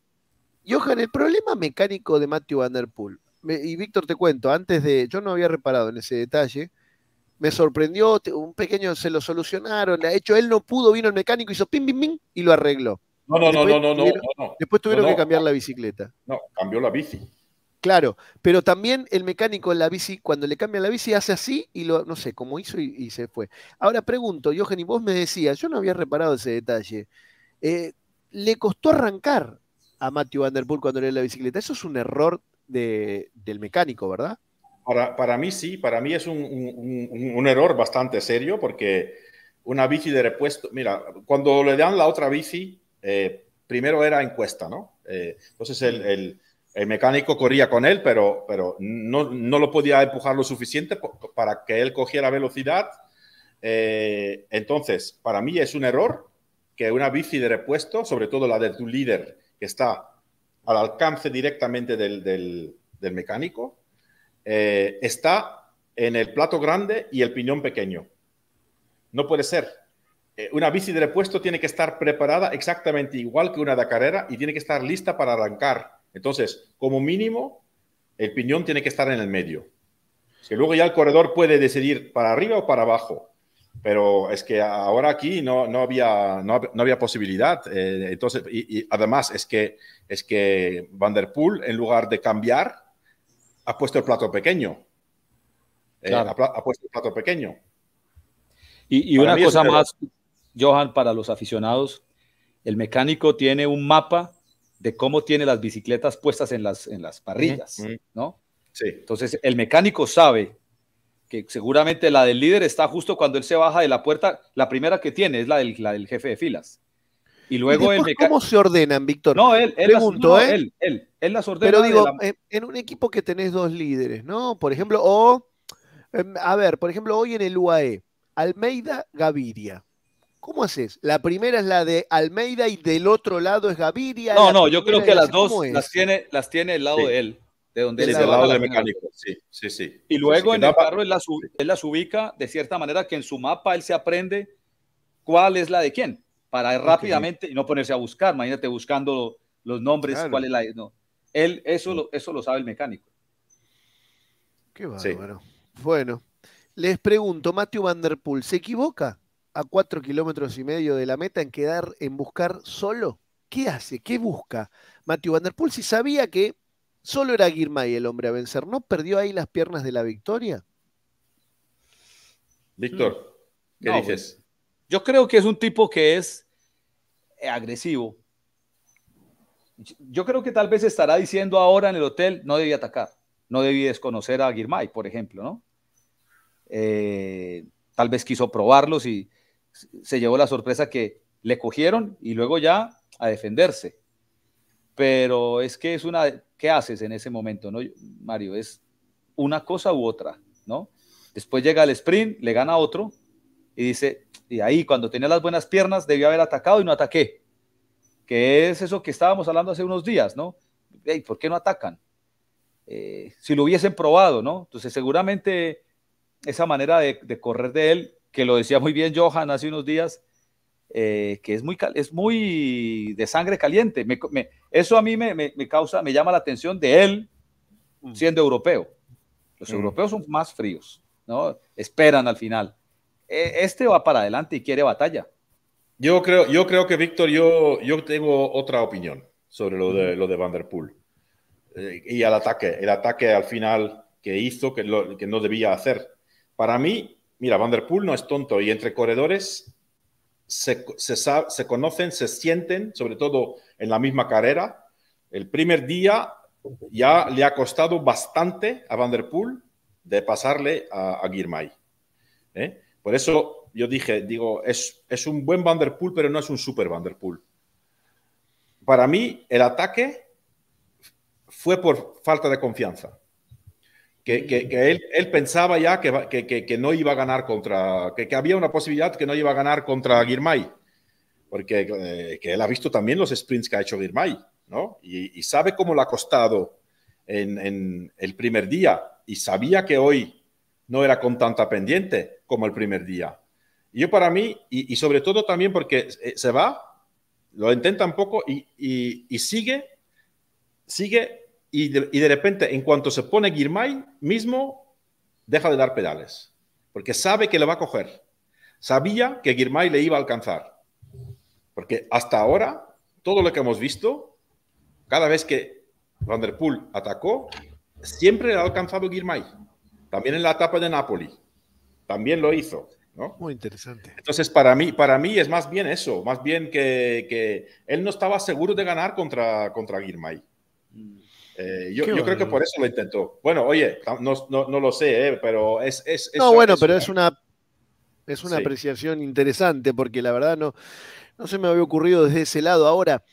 S1: Johan, el problema mecánico de Matthew Vanderpool, y Víctor te cuento, antes de, yo no había reparado en ese detalle, me sorprendió, un pequeño se lo solucionaron, de hecho él no pudo, vino el mecánico, hizo pim, pim, pim y lo arregló.
S2: No, no, no, no, no, no,
S1: Después tuvieron que cambiar la bicicleta.
S2: No, cambió la bici.
S1: Claro, pero también el mecánico en la bici, cuando le cambia la bici, hace así y lo, no sé, como hizo y, se fue. Ahora pregunto, Johan, y vos me decías, yo no había reparado ese detalle. Eh, ¿Le costó arrancar a Matthew Van Der Poel cuando le la bicicleta? Eso es un error de, del mecánico, ¿verdad?
S2: Para, mí sí, para mí es un, error bastante serio porque una bici de repuesto, mira, cuando le dan la otra bici, eh, primero era encuesta, ¿no? Eh, entonces el, el, mecánico corría con él, pero, pero no, no, lo podía empujar lo suficiente para que él cogiera velocidad. Eh, entonces, para mí es un error que una bici de repuesto, sobre todo la de tu líder, que está al alcance directamente del, del, mecánico, eh, está en el plato grande y el piñón pequeño. No puede ser. Eh, una bici de repuesto tiene que estar preparada exactamente igual que una de carrera y tiene que estar lista para arrancar. Entonces, como mínimo, el piñón tiene que estar en el medio. que luego ya el corredor puede decidir para arriba o para abajo. Pero es que ahora aquí no, no, había, no, había posibilidad. Eh, entonces, y, además es que, es que Van der Poel, en lugar de cambiar, ha puesto el plato pequeño. Eh, ha, puesto el plato pequeño.
S3: Y, una cosa más, Johan, para los aficionados, el mecánico tiene un mapa de cómo tiene las bicicletas puestas en las, en las parrillas, ¿no?
S2: Sí.
S3: Entonces, el mecánico sabe que seguramente la del líder está justo cuando él se baja de la puerta. La primera que tiene es la del, la del jefe de filas. Y luego
S1: ¿Y
S3: el
S1: ¿Cómo se ordenan, Víctor?
S3: No, él, él,
S1: Pregunto,
S3: las, no,
S1: ¿eh?
S3: él, él, él las ordena.
S1: Pero digo,
S3: la-
S1: en, en un equipo que tenés dos líderes, ¿no? Por ejemplo, o, em, a ver, por ejemplo, hoy en el UAE, Almeida, Gaviria. ¿Cómo haces? La primera es la de Almeida y del otro lado es Gaviria.
S3: no, no, yo creo que las dos las tiene, las tiene del lado
S2: Sí.
S3: de él, de donde él se
S2: lado del
S3: final.
S2: mecánico, sí, sí, sí.
S3: Y luego
S2: Sí,
S3: en el carro él las, u- él las ubica de cierta manera que en su mapa él se aprende cuál es la de quién, para rápidamente y no ponerse a buscar. Imagínate buscando los nombres,
S1: Claro.
S3: cuál es la. No. Él, eso, lo, eso lo sabe el mecánico.
S1: Qué
S2: Sí.
S1: bárbaro. Bueno, les pregunto, Matthew Van Der Poel, ¿se equivoca a cuatro kilómetros y medio de la meta en quedar en buscar solo? ¿Qué hace? ¿Qué busca Matthew Van Der Poel si sabía que solo era Girmay el hombre a vencer? ¿No perdió ahí las piernas de la victoria?
S2: Víctor, ¿qué
S3: No,
S2: dices?
S3: Yo creo que es un tipo que es eh, agresivo. Yo creo que tal vez estará diciendo ahora en el hotel, no debí atacar, no debí desconocer a Girmay, por ejemplo, ¿no? Eh, tal vez quiso probarlos y se llevó la sorpresa que le cogieron y luego ya a defenderse. Pero es que es una, ¿qué haces en ese momento, no, Mario? Es una cosa u otra, ¿no? Después llega el sprint, le gana otro y dice, y ahí cuando tenía las buenas piernas debió haber atacado y no ataqué. Que es eso que estábamos hablando hace unos días, ¿no? Ey, ¿Por qué no atacan? Eh, si lo hubiesen probado, ¿no? Entonces seguramente esa manera de, correr de él, que lo decía muy bien Johan hace unos días, eh, que es muy, es muy de sangre caliente. Me, me, eso a mí me, me, causa, me llama la atención de él siendo europeo. Los mm. europeos son más fríos, ¿no? Esperan al final. Este va para adelante y quiere batalla.
S2: Yo creo, yo creo que, Víctor, yo, yo tengo otra opinión sobre lo de, lo de Van Der Poel. Eh, y el ataque, el ataque al final que hizo, que, lo, que no debía hacer. Para mí, mira, Van Der Poel no es tonto y entre corredores se, se, conocen, se sienten, sobre todo en la misma carrera. El primer día ya le ha costado bastante a Van Der Poel de pasarle a, a. ¿eh? Por eso yo dije, digo, es, es un buen Van Der Poel, pero no es un super Van Der Poel. Para mí, el ataque fue por falta de confianza. Que, que, que él, él, pensaba ya que, que, no iba a ganar contra, que, había una posibilidad que no iba a ganar contra Girmay, porque eh, que él ha visto también los sprints que ha hecho Girmay, ¿no? Y, y sabe cómo le ha costado en, en, el primer día, y sabía que hoy no era con tanta pendiente como el primer día. Y yo para mí, y, y sobre todo también porque eh, se va, lo intenta un poco y, y sigue, sigue y de, y de, repente, en cuanto se pone Girmay, mismo deja de dar pedales, porque sabe que le va a coger. Sabía que Girmay le iba a alcanzar, porque hasta ahora, todo lo que hemos visto, cada vez que Van der Poel atacó, siempre le ha alcanzado Girmay. También en la etapa de Napoli, también lo hizo. ¿no?
S1: Muy interesante.
S2: Entonces, para mí, para mí es más bien eso, más bien que, que él no estaba seguro de ganar contra, contra Girmay. Eh, yo, yo creo que por eso lo intentó. Bueno, oye, no, no, no lo sé, eh, pero es... es,
S1: no, bueno,
S2: es
S1: pero
S2: una,
S1: es una, es una
S2: Sí.
S1: apreciación interesante porque la verdad no, no se me había ocurrido desde ese lado. Ahora,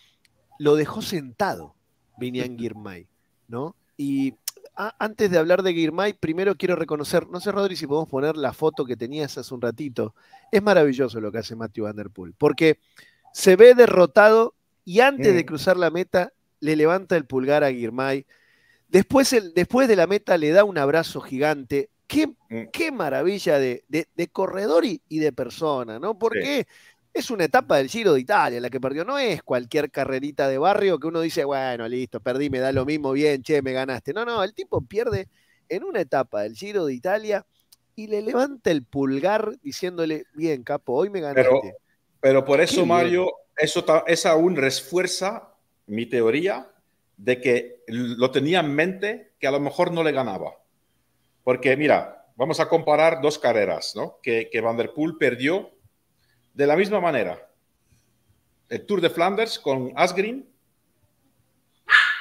S1: lo dejó sentado Vinian Girmay, ¿no? Y a- antes de hablar de Girmay, primero quiero reconocer, no sé, Rodri, si podemos poner la foto que tenías hace un ratito. Es maravilloso lo que hace Matthew Van Der Poel, porque se ve derrotado y antes de
S2: Mm.
S1: cruzar la meta le levanta el pulgar a Girmay. Después, el, después de la meta le da un abrazo gigante. Qué,
S2: Mm.
S1: qué maravilla de, de- de corredor y, y de persona, ¿no? Porque es una etapa del Giro de Italia la que perdió. No es cualquier carrerita de barrio que uno dice, bueno, listo, perdí, me da lo mismo, bien, che, me ganaste. No, no, el tipo pierde en una etapa del Giro de Italia y le levanta el pulgar diciéndole, bien, capo, hoy me ganaste.
S2: Pero, pero por eso,
S1: bien.
S2: Mario, eso ta- aún refuerza mi teoría de que lo tenía en mente que a lo mejor no le ganaba. Porque mira, vamos a comparar dos carreras, ¿no? Que, que Van der Poel perdió de la misma manera. El Tour de Flanders con Asgreen,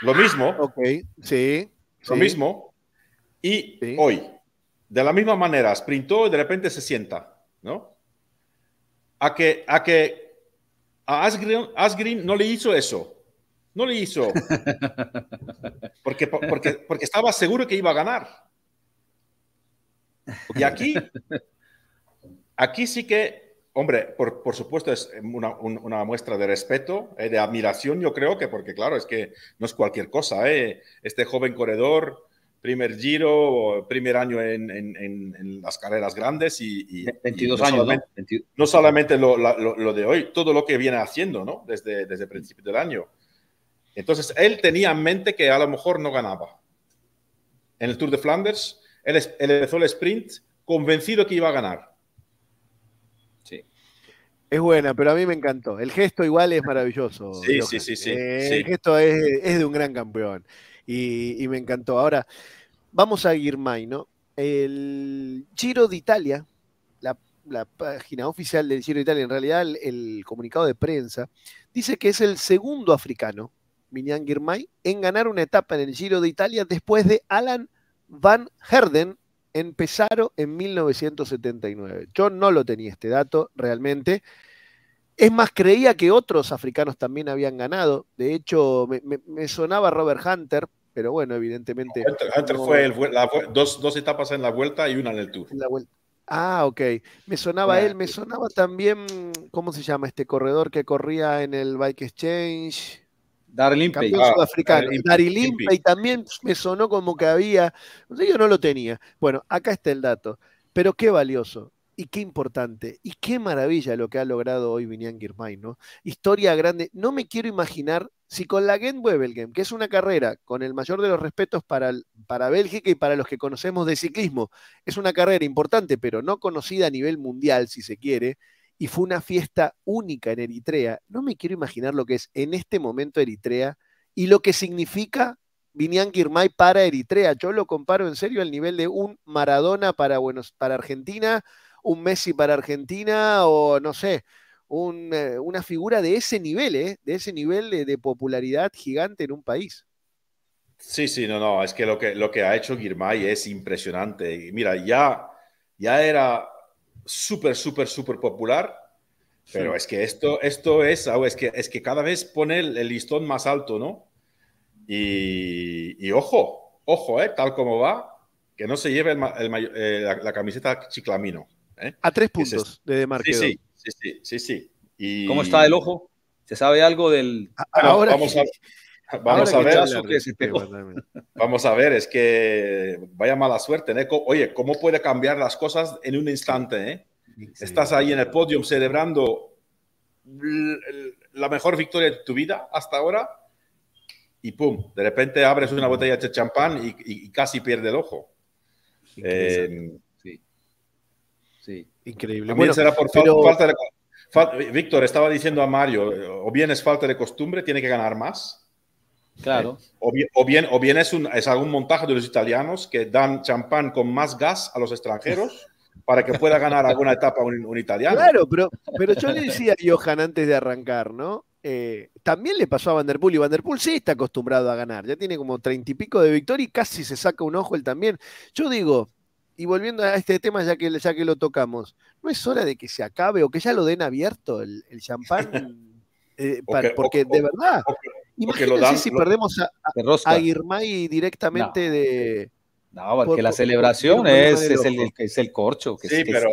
S2: lo mismo,
S1: Ok, sí.
S2: lo
S1: sí.
S2: mismo. Y hoy, de la misma manera, sprintó y de repente se sienta, ¿no? A que a, que a Asgreen, no le hizo eso. No le hizo. [laughs] Porque, porque, porque estaba seguro que iba a ganar. Y aquí, aquí sí que, hombre, por, por supuesto es una, una, muestra de respeto, eh, de admiración, yo creo que, porque claro, es que no es cualquier cosa. Eh. Este joven corredor primer giro, primer año en, en, las carreras grandes y,
S3: 22 no años,
S2: solamente, ¿no? solamente lo, lo, de hoy, todo lo que viene haciendo, ¿no? Desde, desde el principio del año. Entonces, él tenía en mente que a lo mejor no ganaba. En el Tour de Flanders, él, él empezó el sprint convencido que iba a ganar.
S1: Sí. Es buena, pero a mí me encantó. El gesto igual es maravilloso.
S2: Sí, sí, sí, sí,
S1: eh, El gesto es, es de un gran campeón y, me encantó. Ahora, vamos a Girmay, ¿no? El Giro de Italia, la, página oficial del Giro de Italia, en realidad el, comunicado de prensa, dice que es el segundo africano, Minian Girmay, en ganar una etapa en el Giro de Italia después de Alan Van Herden en Pesaro en 1979. Yo no lo tenía este dato realmente. Es más, creía que otros africanos también habían ganado. De hecho, me, sonaba Robert Hunter, pero bueno, evidentemente.
S2: Hunter, fue dos, etapas en la vuelta y una en el Tour.
S1: Ah, ok. Me sonaba él, me sonaba también, ¿cómo se llama este corredor que corría en el Bike Exchange?
S3: Daryl Impey.
S1: Ah, sudafricano. Daryl y también me sonó como que había. yo no lo tenía. Bueno, acá está el dato. Pero qué valioso. Y qué importante, y qué maravilla lo que ha logrado hoy Vinian Girmay, ¿no? Historia grande. No me quiero imaginar si con la Gent Wevelgem, que es una carrera con el mayor de los respetos para, para Bélgica y para los que conocemos de ciclismo, es una carrera importante, pero no conocida a nivel mundial, si se quiere, y fue una fiesta única en Eritrea. No me quiero imaginar lo que es en este momento Eritrea y lo que significa Vinian Girmay para Eritrea. Yo lo comparo en serio al nivel de un Maradona para, para Argentina un Messi para Argentina o no sé, eh, una figura de ese nivel, ¿eh? de ese nivel de, popularidad gigante en un país.
S2: Sí, sí, no, no, es que lo que, lo que ha hecho Girmay es impresionante. Mira, ya, ya era súper, súper, súper popular, pero es que esto, esto es, es que, es que cada vez pone el, listón más alto, ¿no? Y, ojo, ojo, ¿eh? tal como va, que no se lleve eh, la, la, camiseta chiclamino. ¿eh?
S1: A tres puntos de Demarque.
S2: Sí, sí, sí, sí, sí.
S3: Y... ¿Cómo está el ojo? ¿Se sabe algo del...?
S2: ahora vamos a, vamos a ver. vamos a ver, es que vaya mala suerte. ¿eh? Oye, ¿cómo puede cambiar las cosas en un instante? ¿eh? Estás ahí en el podio celebrando la mejor victoria de tu vida hasta ahora y pum, de repente abres una botella de champán y, casi pierde el ojo. Eh,
S1: Sí. Increíble.
S2: Bueno, será por falta de... Víctor estaba diciendo a Mario, o bien es falta de costumbre, tiene que ganar más.
S3: Claro.
S2: Eh, o, bien, o, bien, es, un, es algún montaje de los italianos que dan champán con más gas a los extranjeros [laughs] para que pueda ganar alguna etapa un, italiano.
S1: Claro, pero, pero yo le decía a Johan antes de arrancar, ¿no? Eh, también le pasó a Vanderpool y Vanderpool sí está acostumbrado a ganar, ya tiene como treinta y pico de victoria y casi se saca un ojo él también. Yo digo, y volviendo a este tema, ya que, ya que lo tocamos, ¿no es hora de que se acabe o que ya lo den abierto el, champán? [laughs] Eh, porque de verdad, imagínense si perdemos a, a, directamente de...
S3: No, porque la celebración es, es, el, es el corcho, que, sí, pero,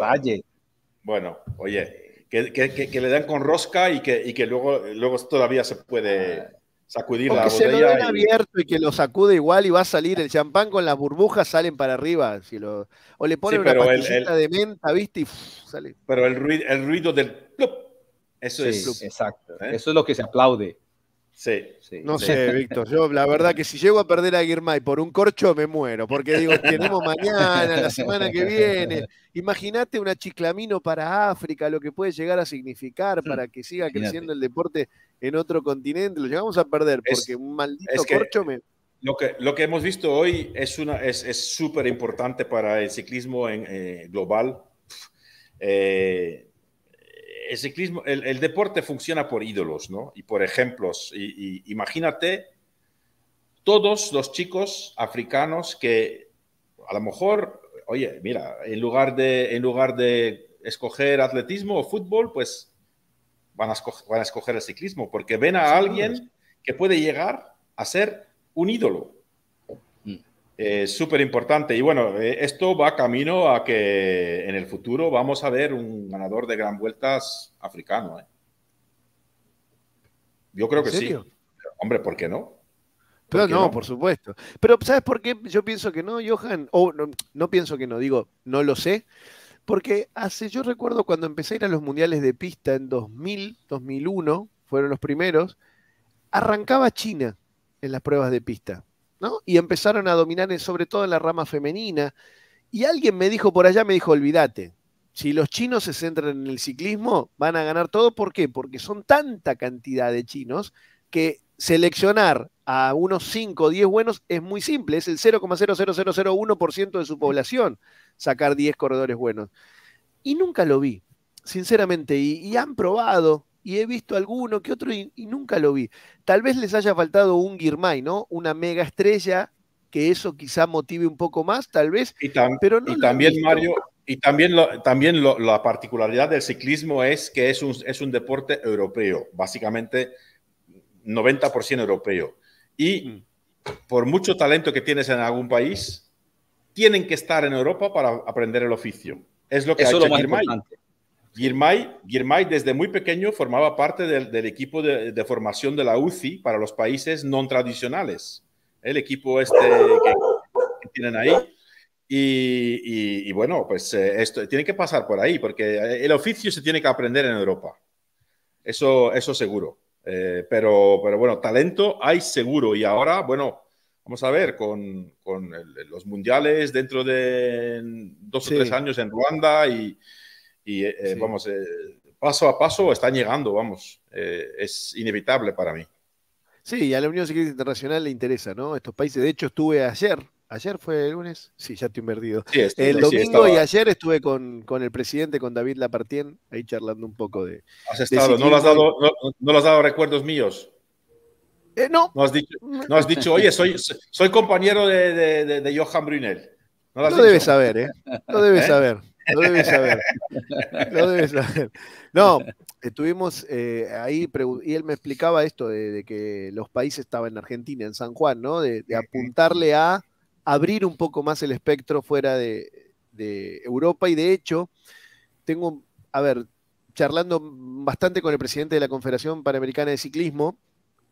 S2: Bueno, oye, que, que, le dan con rosca y que, y que luego, luego todavía se puede... Ah sacudir la
S1: que se lo den abierto y que lo sacude igual y va a salir el champán con las burbujas salen para arriba. Si lo, o le ponen una pastillita de menta, ¿viste? Y sale.
S2: Pero el ruido, el ruido del plup, eso es.
S3: Exacto. ¿eh? Eso es lo que se aplaude.
S2: Sí,
S1: no sé, [laughs] Víctor. Yo la verdad que si llego a perder a Guirmay por un corcho me muero, porque digo, tenemos mañana, la semana que viene. Imagínate una chiclamino para África, lo que puede llegar a significar para que siga creciendo el deporte en otro continente. Lo llegamos a perder porque un maldito corcho me.
S2: Lo que, lo que hemos visto hoy es súper es, importante para el ciclismo en, eh, global. Eh, el ciclismo, el, deporte funciona por ídolos, ¿no? Y por ejemplos. Y, imagínate todos los chicos africanos que a lo mejor, oye, mira, en lugar de, en lugar de escoger atletismo o fútbol, pues van a, escoger, van a escoger el ciclismo, porque ven a alguien que puede llegar a ser un ídolo. Es súper importante. Y bueno, eh, esto va camino a que en el futuro vamos a ver un ganador de gran vueltas africano. ¿eh? Yo creo que sí. Hombre, ¿por qué no?
S1: Pero no, por supuesto. Pero ¿sabes por qué yo pienso que no, Johan? O no, no, pienso que no, digo, no lo sé. Porque hace, yo recuerdo cuando empecé a ir a los mundiales de pista en 2000, 2001, fueron los primeros, arrancaba China en las pruebas de pista, ¿no? Y empezaron a dominar sobre todo en la rama femenina. Y alguien me dijo por allá, me dijo, olvídate, si los chinos se centran en el ciclismo, van a ganar todo. ¿Por qué? Porque son tanta cantidad de chinos que seleccionar a unos 5 o 10 buenos es muy simple, es el 0,00001% de su población sacar 10 corredores buenos. Y nunca lo vi, sinceramente, y, han probado, y he visto alguno que otro y, nunca lo vi. Tal vez les haya faltado un Girmay, ¿no? Una mega estrella, que eso quizá motive un poco más, tal vez.
S2: Y, pero y también, Mario, y también, también la particularidad del ciclismo es que es un, es un deporte europeo, básicamente 90% europeo. Y mm. por mucho talento que tienes en algún país, tienen que estar en Europa para aprender el oficio. Es lo que ha hecho Girmay. Girmay, desde muy pequeño formaba parte del, equipo de, formación de la UCI para los países no tradicionales. El equipo este que, tienen ahí. Y, bueno, pues eh, esto tiene que pasar por ahí, porque el oficio se tiene que aprender en Europa. Eso, eso seguro. Eh, pero, pero bueno, talento hay seguro. Y ahora, bueno, vamos a ver, con, con los mundiales dentro de dos o tres años en Ruanda y, y eh, vamos, eh, paso a paso están llegando, vamos, es inevitable para mí.
S1: Sí, a la Unión Ciclista Internacional le interesa, ¿no? Estos países, de hecho, estuve ayer ¿Ayer fue el lunes? Sí, ya estoy perdido. el domingo y ayer estuve con, el presidente, con David Lapartien, ahí charlando un poco de.
S2: Has estado, ¿no, le has dado, no, has dado recuerdos míos?
S1: Eh, no.
S2: No has, dicho, no has dicho, oye, soy, soy compañero de, de, Johan Brunel.
S1: No, lo debes saber, ¿eh? Lo debes [laughs] ¿Eh? saber. Lo debes saber. Lo debes saber. No, estuvimos eh, ahí y él me explicaba esto de, que los países estaban en Argentina, en San Juan, ¿no? de apuntarle a abrir un poco más el espectro fuera de, Europa y de hecho tengo, a ver, charlando bastante con el presidente de la Confederación Panamericana de Ciclismo,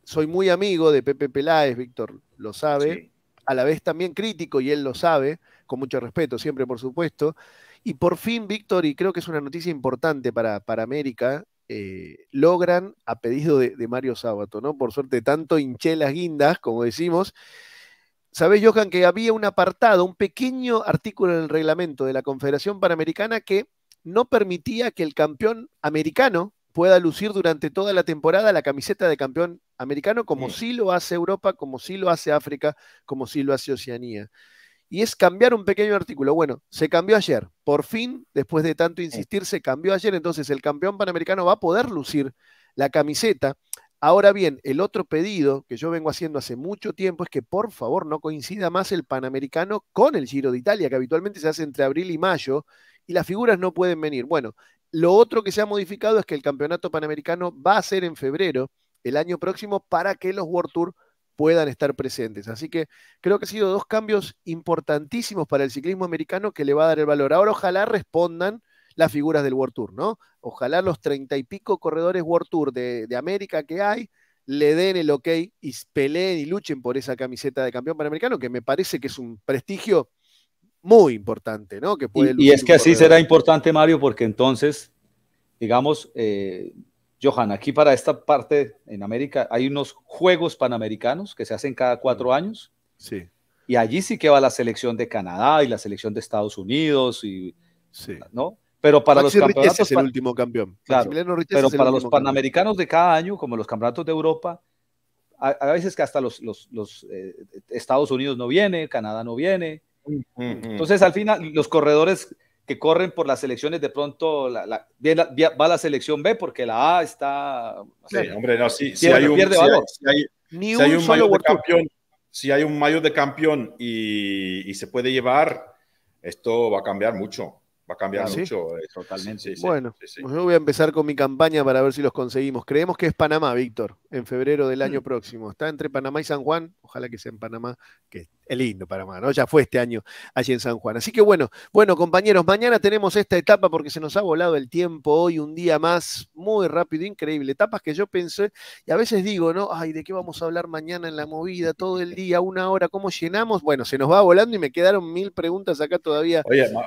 S1: soy muy amigo de Pepe Peláez, Víctor lo sabe, a la vez también crítico y él lo sabe, con mucho respeto siempre por supuesto, y por fin Víctor, y creo que es una noticia importante para, para América, eh, logran, a pedido de, de, Mario Sábato, ¿no? Por suerte, tanto hinché las guindas, como decimos, Sabés, Johan, que había un apartado, un pequeño artículo en el reglamento de la Confederación Panamericana que no permitía que el campeón americano pueda lucir durante toda la temporada la camiseta de campeón americano, como sí lo hace Europa, como sí lo hace África, como sí lo hace Oceanía. Y es cambiar un pequeño artículo. Bueno, se cambió ayer. Por fin, después de tanto insistir, se cambió ayer. Entonces el campeón panamericano va a poder lucir la camiseta. Ahora bien, el otro pedido que yo vengo haciendo hace mucho tiempo es que por favor no coincida más el Panamericano con el Giro de Italia, que habitualmente se hace entre abril y mayo, y las figuras no pueden venir. Bueno, lo otro que se ha modificado es que el Campeonato Panamericano va a ser en febrero el año próximo para que los World Tour puedan estar presentes. Así que creo que han sido dos cambios importantísimos para el ciclismo americano que le va a dar el valor. Ahora ojalá respondan las figuras del World Tour, ¿no? Ojalá los treinta y pico corredores World Tour de, América que hay le den el ok y peleen y luchen por esa camiseta de campeón panamericano, que me parece que es un prestigio muy importante, ¿no? Que
S3: puede y, es que así será importante, Mario, porque entonces, digamos, eh, Johan, aquí para esta parte en América hay unos Juegos Panamericanos que se hacen cada cuatro años.
S1: Sí.
S3: Y allí sí que va la selección de Canadá y la selección de Estados Unidos y,
S1: sí.
S3: ¿no? Pero para los campeonatos.
S1: Es el último campeón.
S3: pero para los panamericanos de cada año, como los campeonatos de Europa, a, veces que hasta los, los, eh, Estados Unidos no viene, Canadá no viene. Entonces, al final, los corredores que corren por las selecciones, de pronto la, la, va la selección B porque la A está.
S2: sí, hombre, no, sí, si hay un,
S1: Ni un solo campeón,
S2: si hay un mayo de campeón y, y se puede llevar, esto va a cambiar mucho. Va a cambiar mucho.
S3: Eh, totalmente.
S1: bueno, pues yo voy a empezar con mi campaña para ver si los conseguimos. Creemos que es Panamá, Víctor, en febrero del año mm. próximo. Está entre Panamá y San Juan. Ojalá que sea en Panamá, que es lindo Panamá, ¿no? Ya fue este año allí en San Juan. Así que bueno, bueno, compañeros, mañana tenemos esta etapa porque se nos ha volado el tiempo hoy, un día más, muy rápido, increíble. Etapas que yo pensé, y a veces digo, ¿no? Ay, ¿de qué vamos a hablar mañana en la movida? Todo el día, una hora, ¿cómo llenamos? Bueno, se nos va volando y me quedaron mil preguntas acá todavía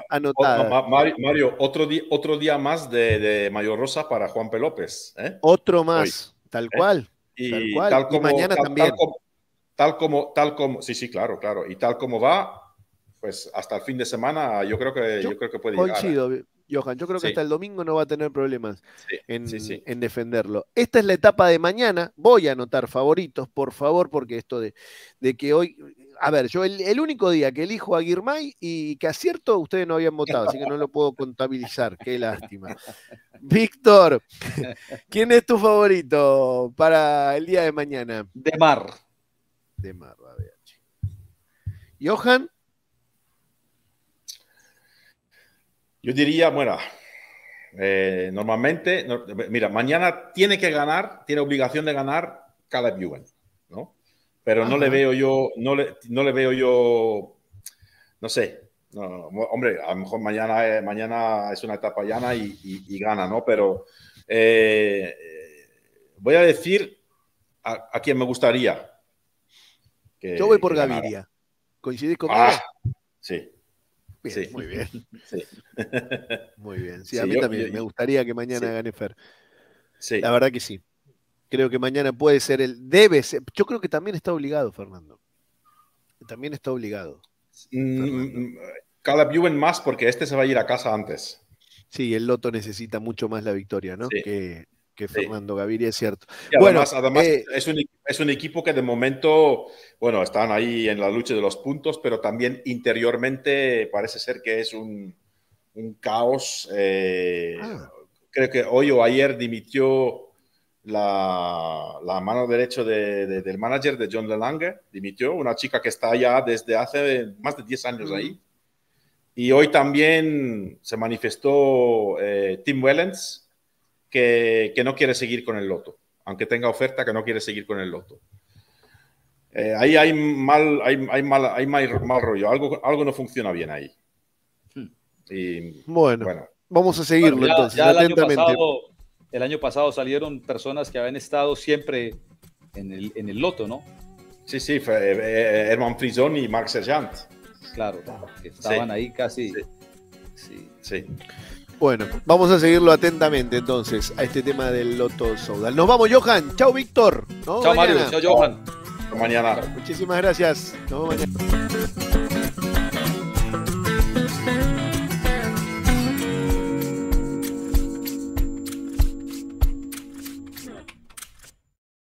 S1: anotadas.
S2: Mario, otro, día, otro día más de, Mayor Rosa para Juan P. López. ¿eh?
S1: Otro más, tal ¿Eh? cual. Y, tal como, mañana también
S2: tal como, tal como, sí, sí, claro, claro. Y tal como va, pues hasta el fin de semana yo creo que, yo, creo que puede
S1: coincido, llegar. Johan, yo creo que hasta el domingo no va a tener problemas en, en, defenderlo. Esta es la etapa de mañana. Voy a anotar favoritos, por favor, porque esto de, de que hoy. A ver, yo el, único día que elijo a Guirmay y que acierto, ustedes no habían votado, así que no lo puedo contabilizar. Qué lástima. Víctor, [laughs] ¿quién es tu favorito para el día de mañana?
S3: De Mar
S1: de Marradeachi. Johan.
S2: Yo diría, bueno, eh, normalmente, mira, mañana tiene que ganar, tiene obligación de ganar Caleb Ewan, ¿no? Pero no le veo yo, no le, no le veo yo, no sé, hombre, a lo mejor mañana, eh, mañana es una etapa llana y, gana, ¿no? Pero eh, voy a decir a, a, quien me gustaría,
S1: yo voy por Gaviria. ¿Coincidís conmigo?
S2: Ah, sí.
S1: Muy bien. [laughs] Muy bien. Sí, a mí también me gustaría que mañana gane Fer. Sí. La verdad que sí. Creo que mañana puede ser el. Debe ser. Yo creo que también está obligado, Fernando. También está obligado.
S2: Mm, Caleb Ewan más porque este se va a ir a casa antes.
S1: Sí, el Loto necesita mucho más la victoria, ¿no? Que, que Fernando Gaviria, es cierto.
S2: bueno, además, eh, es, un, es, un, equipo que de momento, bueno, están ahí en la lucha de los puntos, pero también interiormente parece ser que es un, un caos. Eh, ah. Creo que hoy o ayer dimitió la, la mano derecha de, del manager de John Lelange, dimitió, una chica que está ya desde hace más de 10 años ahí. Y hoy también se manifestó eh, Tim Wellens, que, no quiere seguir con el loto, aunque tenga oferta que no quiere seguir con el loto. Eh, ahí hay mal, hay, hay, mal, hay mal, mal, rollo, algo, algo no funciona bien ahí.
S1: Hmm. Y, bueno, vamos a seguirlo entonces.
S3: el, año pasado, salieron personas que habían estado siempre en el, en el loto, ¿no?
S2: Sí, sí, fue, eh, eh, Herman Frison y Marc Sergent.
S3: Claro, que estaban ahí casi.
S2: sí. sí.
S1: Bueno, vamos a seguirlo atentamente entonces a este tema del Loto Soudal. Nos vamos, Johan. Chao, Víctor.
S3: Chao, Mario. Chao, Johan.
S2: Hasta mañana.
S1: Muchísimas gracias. Nos vemos mañana.